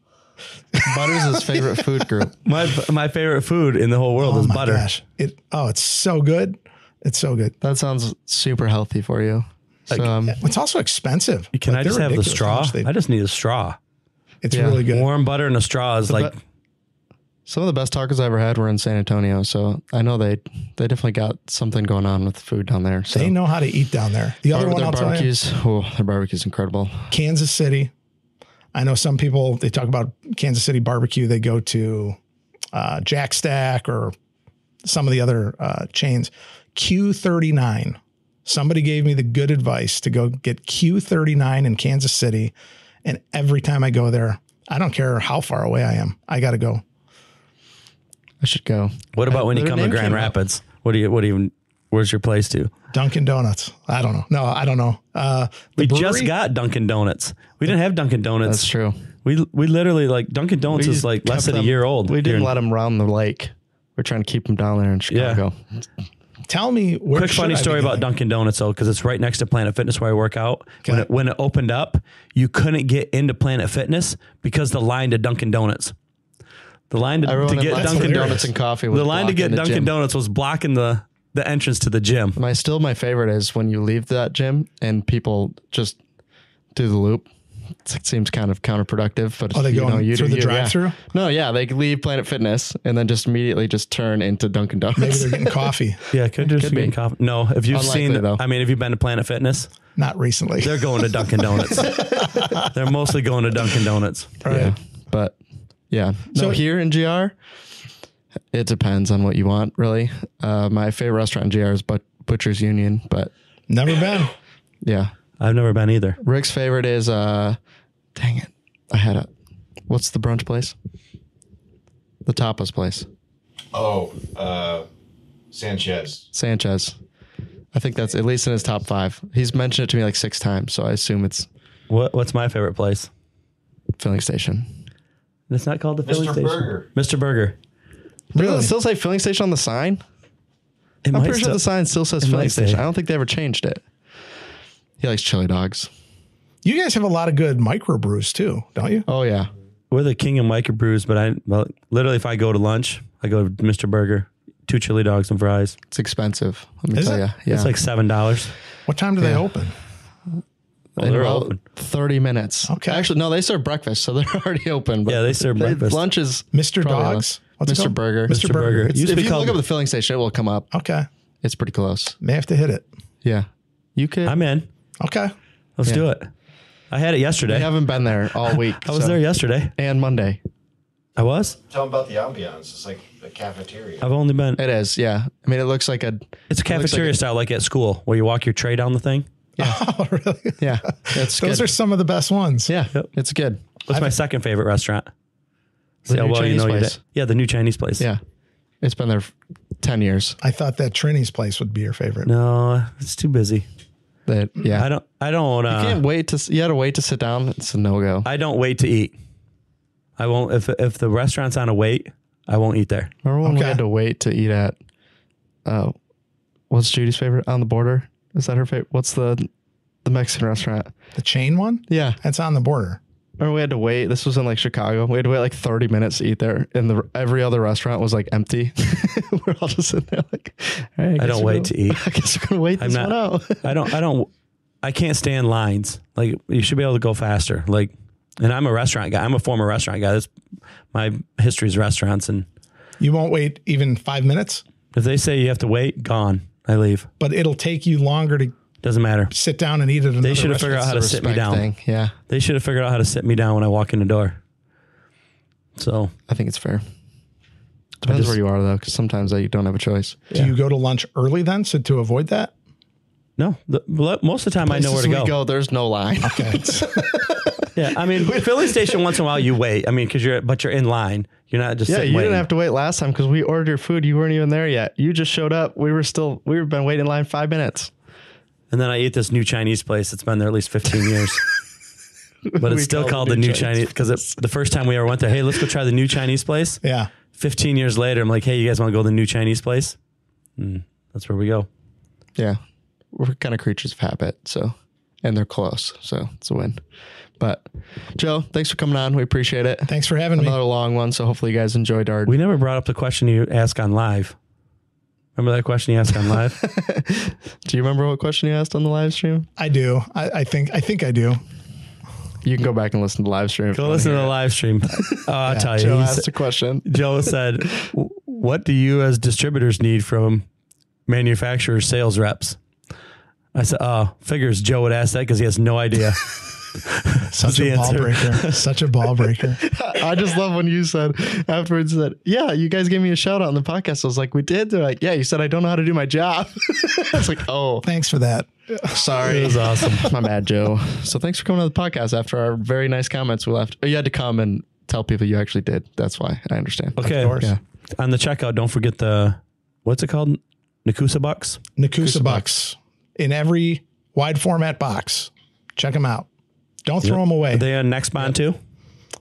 Butter's his favorite food group. My my favorite food in the whole world is Oh my butter. gosh. It oh, it's so good. It's so good. That sounds super healthy for you. So um, It's also expensive. Can Like, I just have the straw? they- I just need a straw. it's Yeah. really good. Warm butter and a straw is like but- Some of the best tacos I ever had were in San Antonio, so I know they they definitely got something going on with food down there. So They know how to eat down there. The other Bar- one their I'll tell you, barbecues, oh, their barbecue's incredible. Kansas City. I know some people they talk about Kansas City barbecue. They go to uh, Jack Stack or some of the other uh, chains. Q39. Somebody gave me the good advice to go get Q39 in Kansas City, and every time I go there, I don't care how far away I am, I got to go. I should go. What about when you come to Grand up. Rapids? What do you? What do you? Where's your place to? Dunkin' Donuts. I don't know. No, I don't know. Uh, We just got Dunkin' Donuts. We didn't have Dunkin' Donuts. That's true. We we literally like Dunkin' Donuts We is like less than a year old. We didn't let them round the lake. We're trying to keep them down there in Chicago. Tell me where. Quick funny I story about? Dunkin' Donuts though, because it's right next to Planet Fitness where I work out. When it, when it opened up, you couldn't get into Planet Fitness because the line to Dunkin' Donuts. The line to, to get Dunkin' donuts and coffee. Was the line to get the Dunkin' gym. Donuts was blocking the the entrance to the gym. My still my favorite is when you leave that gym and people just do the loop. It seems kind of counterproductive, but Oh, they you go know, you through do- the drive-through? No, yeah, they leave Planet Fitness and then just immediately just turn into Dunkin' Donuts. Maybe they're getting coffee. Yeah, could just Could be be. coffee. No, if you've Unlikely, seen, though. I mean, have you been to Planet Fitness? Not recently. They're going to Dunkin' Donuts. They're mostly going to Dunkin' Donuts. All right. Yeah, but yeah. So So- here in GR, it depends on what you want, really. Uh, my favorite restaurant in GR is but Butcher's Union, but Never been. yeah, I've never been either. Rick's favorite is uh, dang it, I had a. What's the brunch place? The tapas place, Oh, uh, San Chez. Sanchez. I think that's at least in his top five. He's mentioned it to me like six times, so I assume it's What What's my favorite place? filling station. It's not called the filling Mr. station. Burger. Mr. Burger. Does it still say filling station on the sign? It I'm might pretty sure the sign still says it filling might say. station. I don't think they ever changed it. He likes chili dogs. You guys have a lot of good microbrews too, don't you? Oh yeah, We're the king of microbrews, but I well, literally if I go to lunch, I go to Mr. Burger, two chili dogs and fries. it's expensive. Let me Is tell it? you. Yeah, It's like seven dollars. What time do they Yeah. Open? in they're about open. thirty minutes. Okay. Actually, no, they serve breakfast, so they're already open. But Yeah, they serve breakfast. Lunch is Mr. Dogs? What's Mr. Burger. Mr. Mr. Burger. It's- It If you look up the filling station, it will come up. Okay. It's pretty close. May have to hit it. Yeah, you could. I'm in. Okay. Let's Yeah. do it. I had it yesterday. I yesterday. haven't been there all week. I was so- there yesterday. and Monday. I was. Tell them about the ambiance. It's like a cafeteria. I've only been. It is. Yeah, I mean, it looks like a. It's a looks like cafeteria a- style, like at school, where you walk your tray down the thing. Oh, really? Yeah, it's Those good. are some of the best ones. yeah, Yep. it's good. What's my second favorite restaurant? The See how new well you Chinese know place. da- Yeah, the new Chinese place. Yeah, it's been there ten years. I thought that Trini's place would be your favorite. No, it's too busy. That yeah, I don't. I don't. Uh, you can't wait to. You got to wait to sit down. It's a no go. I don't wait to eat. I won't. If if the restaurant's on a wait, I won't eat there. Remember when we Okay. had to wait to eat at? Uh, what's Judy's favorite on the border? Is that her favorite? What's the the Mexican restaurant? The chain one? Yeah, It's on the border. Remember we had to wait. This was in like Chicago. We had to wait like thirty minutes to eat there, and the every other restaurant was like empty. we're all just sitting there like, all right, I guess don't wait gonna- to eat. I guess we're gonna wait I'm this not- one out. I don't. I don't. I can't stand lines. Like you should be able to go faster. Like, and I'm a restaurant guy. I'm a former restaurant guy. That's my history is restaurants. And You won't wait even five minutes, if they say you have to wait, gone. I leave. but it'll take you longer to Doesn't matter. sit down and eat at another They should have figured out how to sit me down. thing. Yeah, They should have figured out how to sit me down when I walk in the door. So I think it's fair. Depends just- where you are though, because sometimes uh, you don't have a choice. Do you go to lunch early then, so to avoid that? No, the, most of the time I know where to go. we There's no line. Okay. Yeah, I mean, filling station once in a while you wait. I mean, because you're but you're in line. You're not just Yeah, you waiting. didn't have to wait last time because we ordered your food. You weren't even there yet. You just showed up. We were still. We've been waiting in line five minutes. And then I eat this new Chinese place. It's been there at least 15 years. But it's still called the new Chinese Chinese because the first time we ever went there, hey, let's go try the new Chinese place. yeah. 15 years later, I'm like, hey, you guys want to go to the new Chinese place? And that's where we go. Yeah, we're kind of creatures of habit. So, and they're close. So it's a win. But Joe, thanks for coming on. We appreciate it. Thanks for having me. Another long one. So hopefully you guys enjoyed our. We never brought up the question you asked on live. Remember that question you asked on live? Do you remember what question you asked on the live stream? I do. I, I think I think I do. You can go back and listen to the live stream. if Go listen to the it. live stream. Oh, I'll tell you. Joe he asked sa- a question. Joe said, "What do you as distributors need from manufacturers sales reps?" I said, "Oh, figures Joe would ask that because he has no idea." Such a ball answer. breaker. Such a ball breaker. I just love when you said afterwards that, yeah, you guys gave me a shout out on the podcast. I was like, we did. They're like, yeah, you said I don't know how to do my job. I was like, oh, Thanks for that. sorry. It was awesome. My bad, Joe. So thanks for coming on the podcast after our very nice comments we left. You had to come and tell people you actually did. That's why I understand. Okay. course. Yeah. On the checkout, don't forget the what's it called? Nekoosa bucks. Nekoosa bucks in every wide format box. Check them out. Don't throw them away. Are they a next bond too?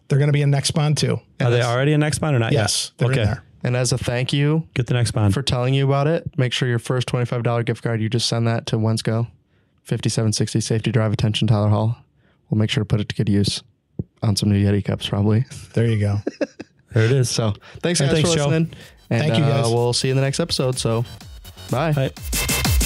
They're going to be in next bond too. Are they already a next bond or not Yes, yet? they're okay. in there. And as a thank you Get the next bond. for telling you about it, make sure your first $25 gift card, you just send that to Wensco, 5760 Safety Drive Attention Tyler Hull. We'll make sure to put it to good use on some new Yeti cups, probably. There you go. there it is. So thanks, guys, thanks, for Joe. listening. And Thank you, guys. Uh, we'll see you in the next episode. So bye. Bye.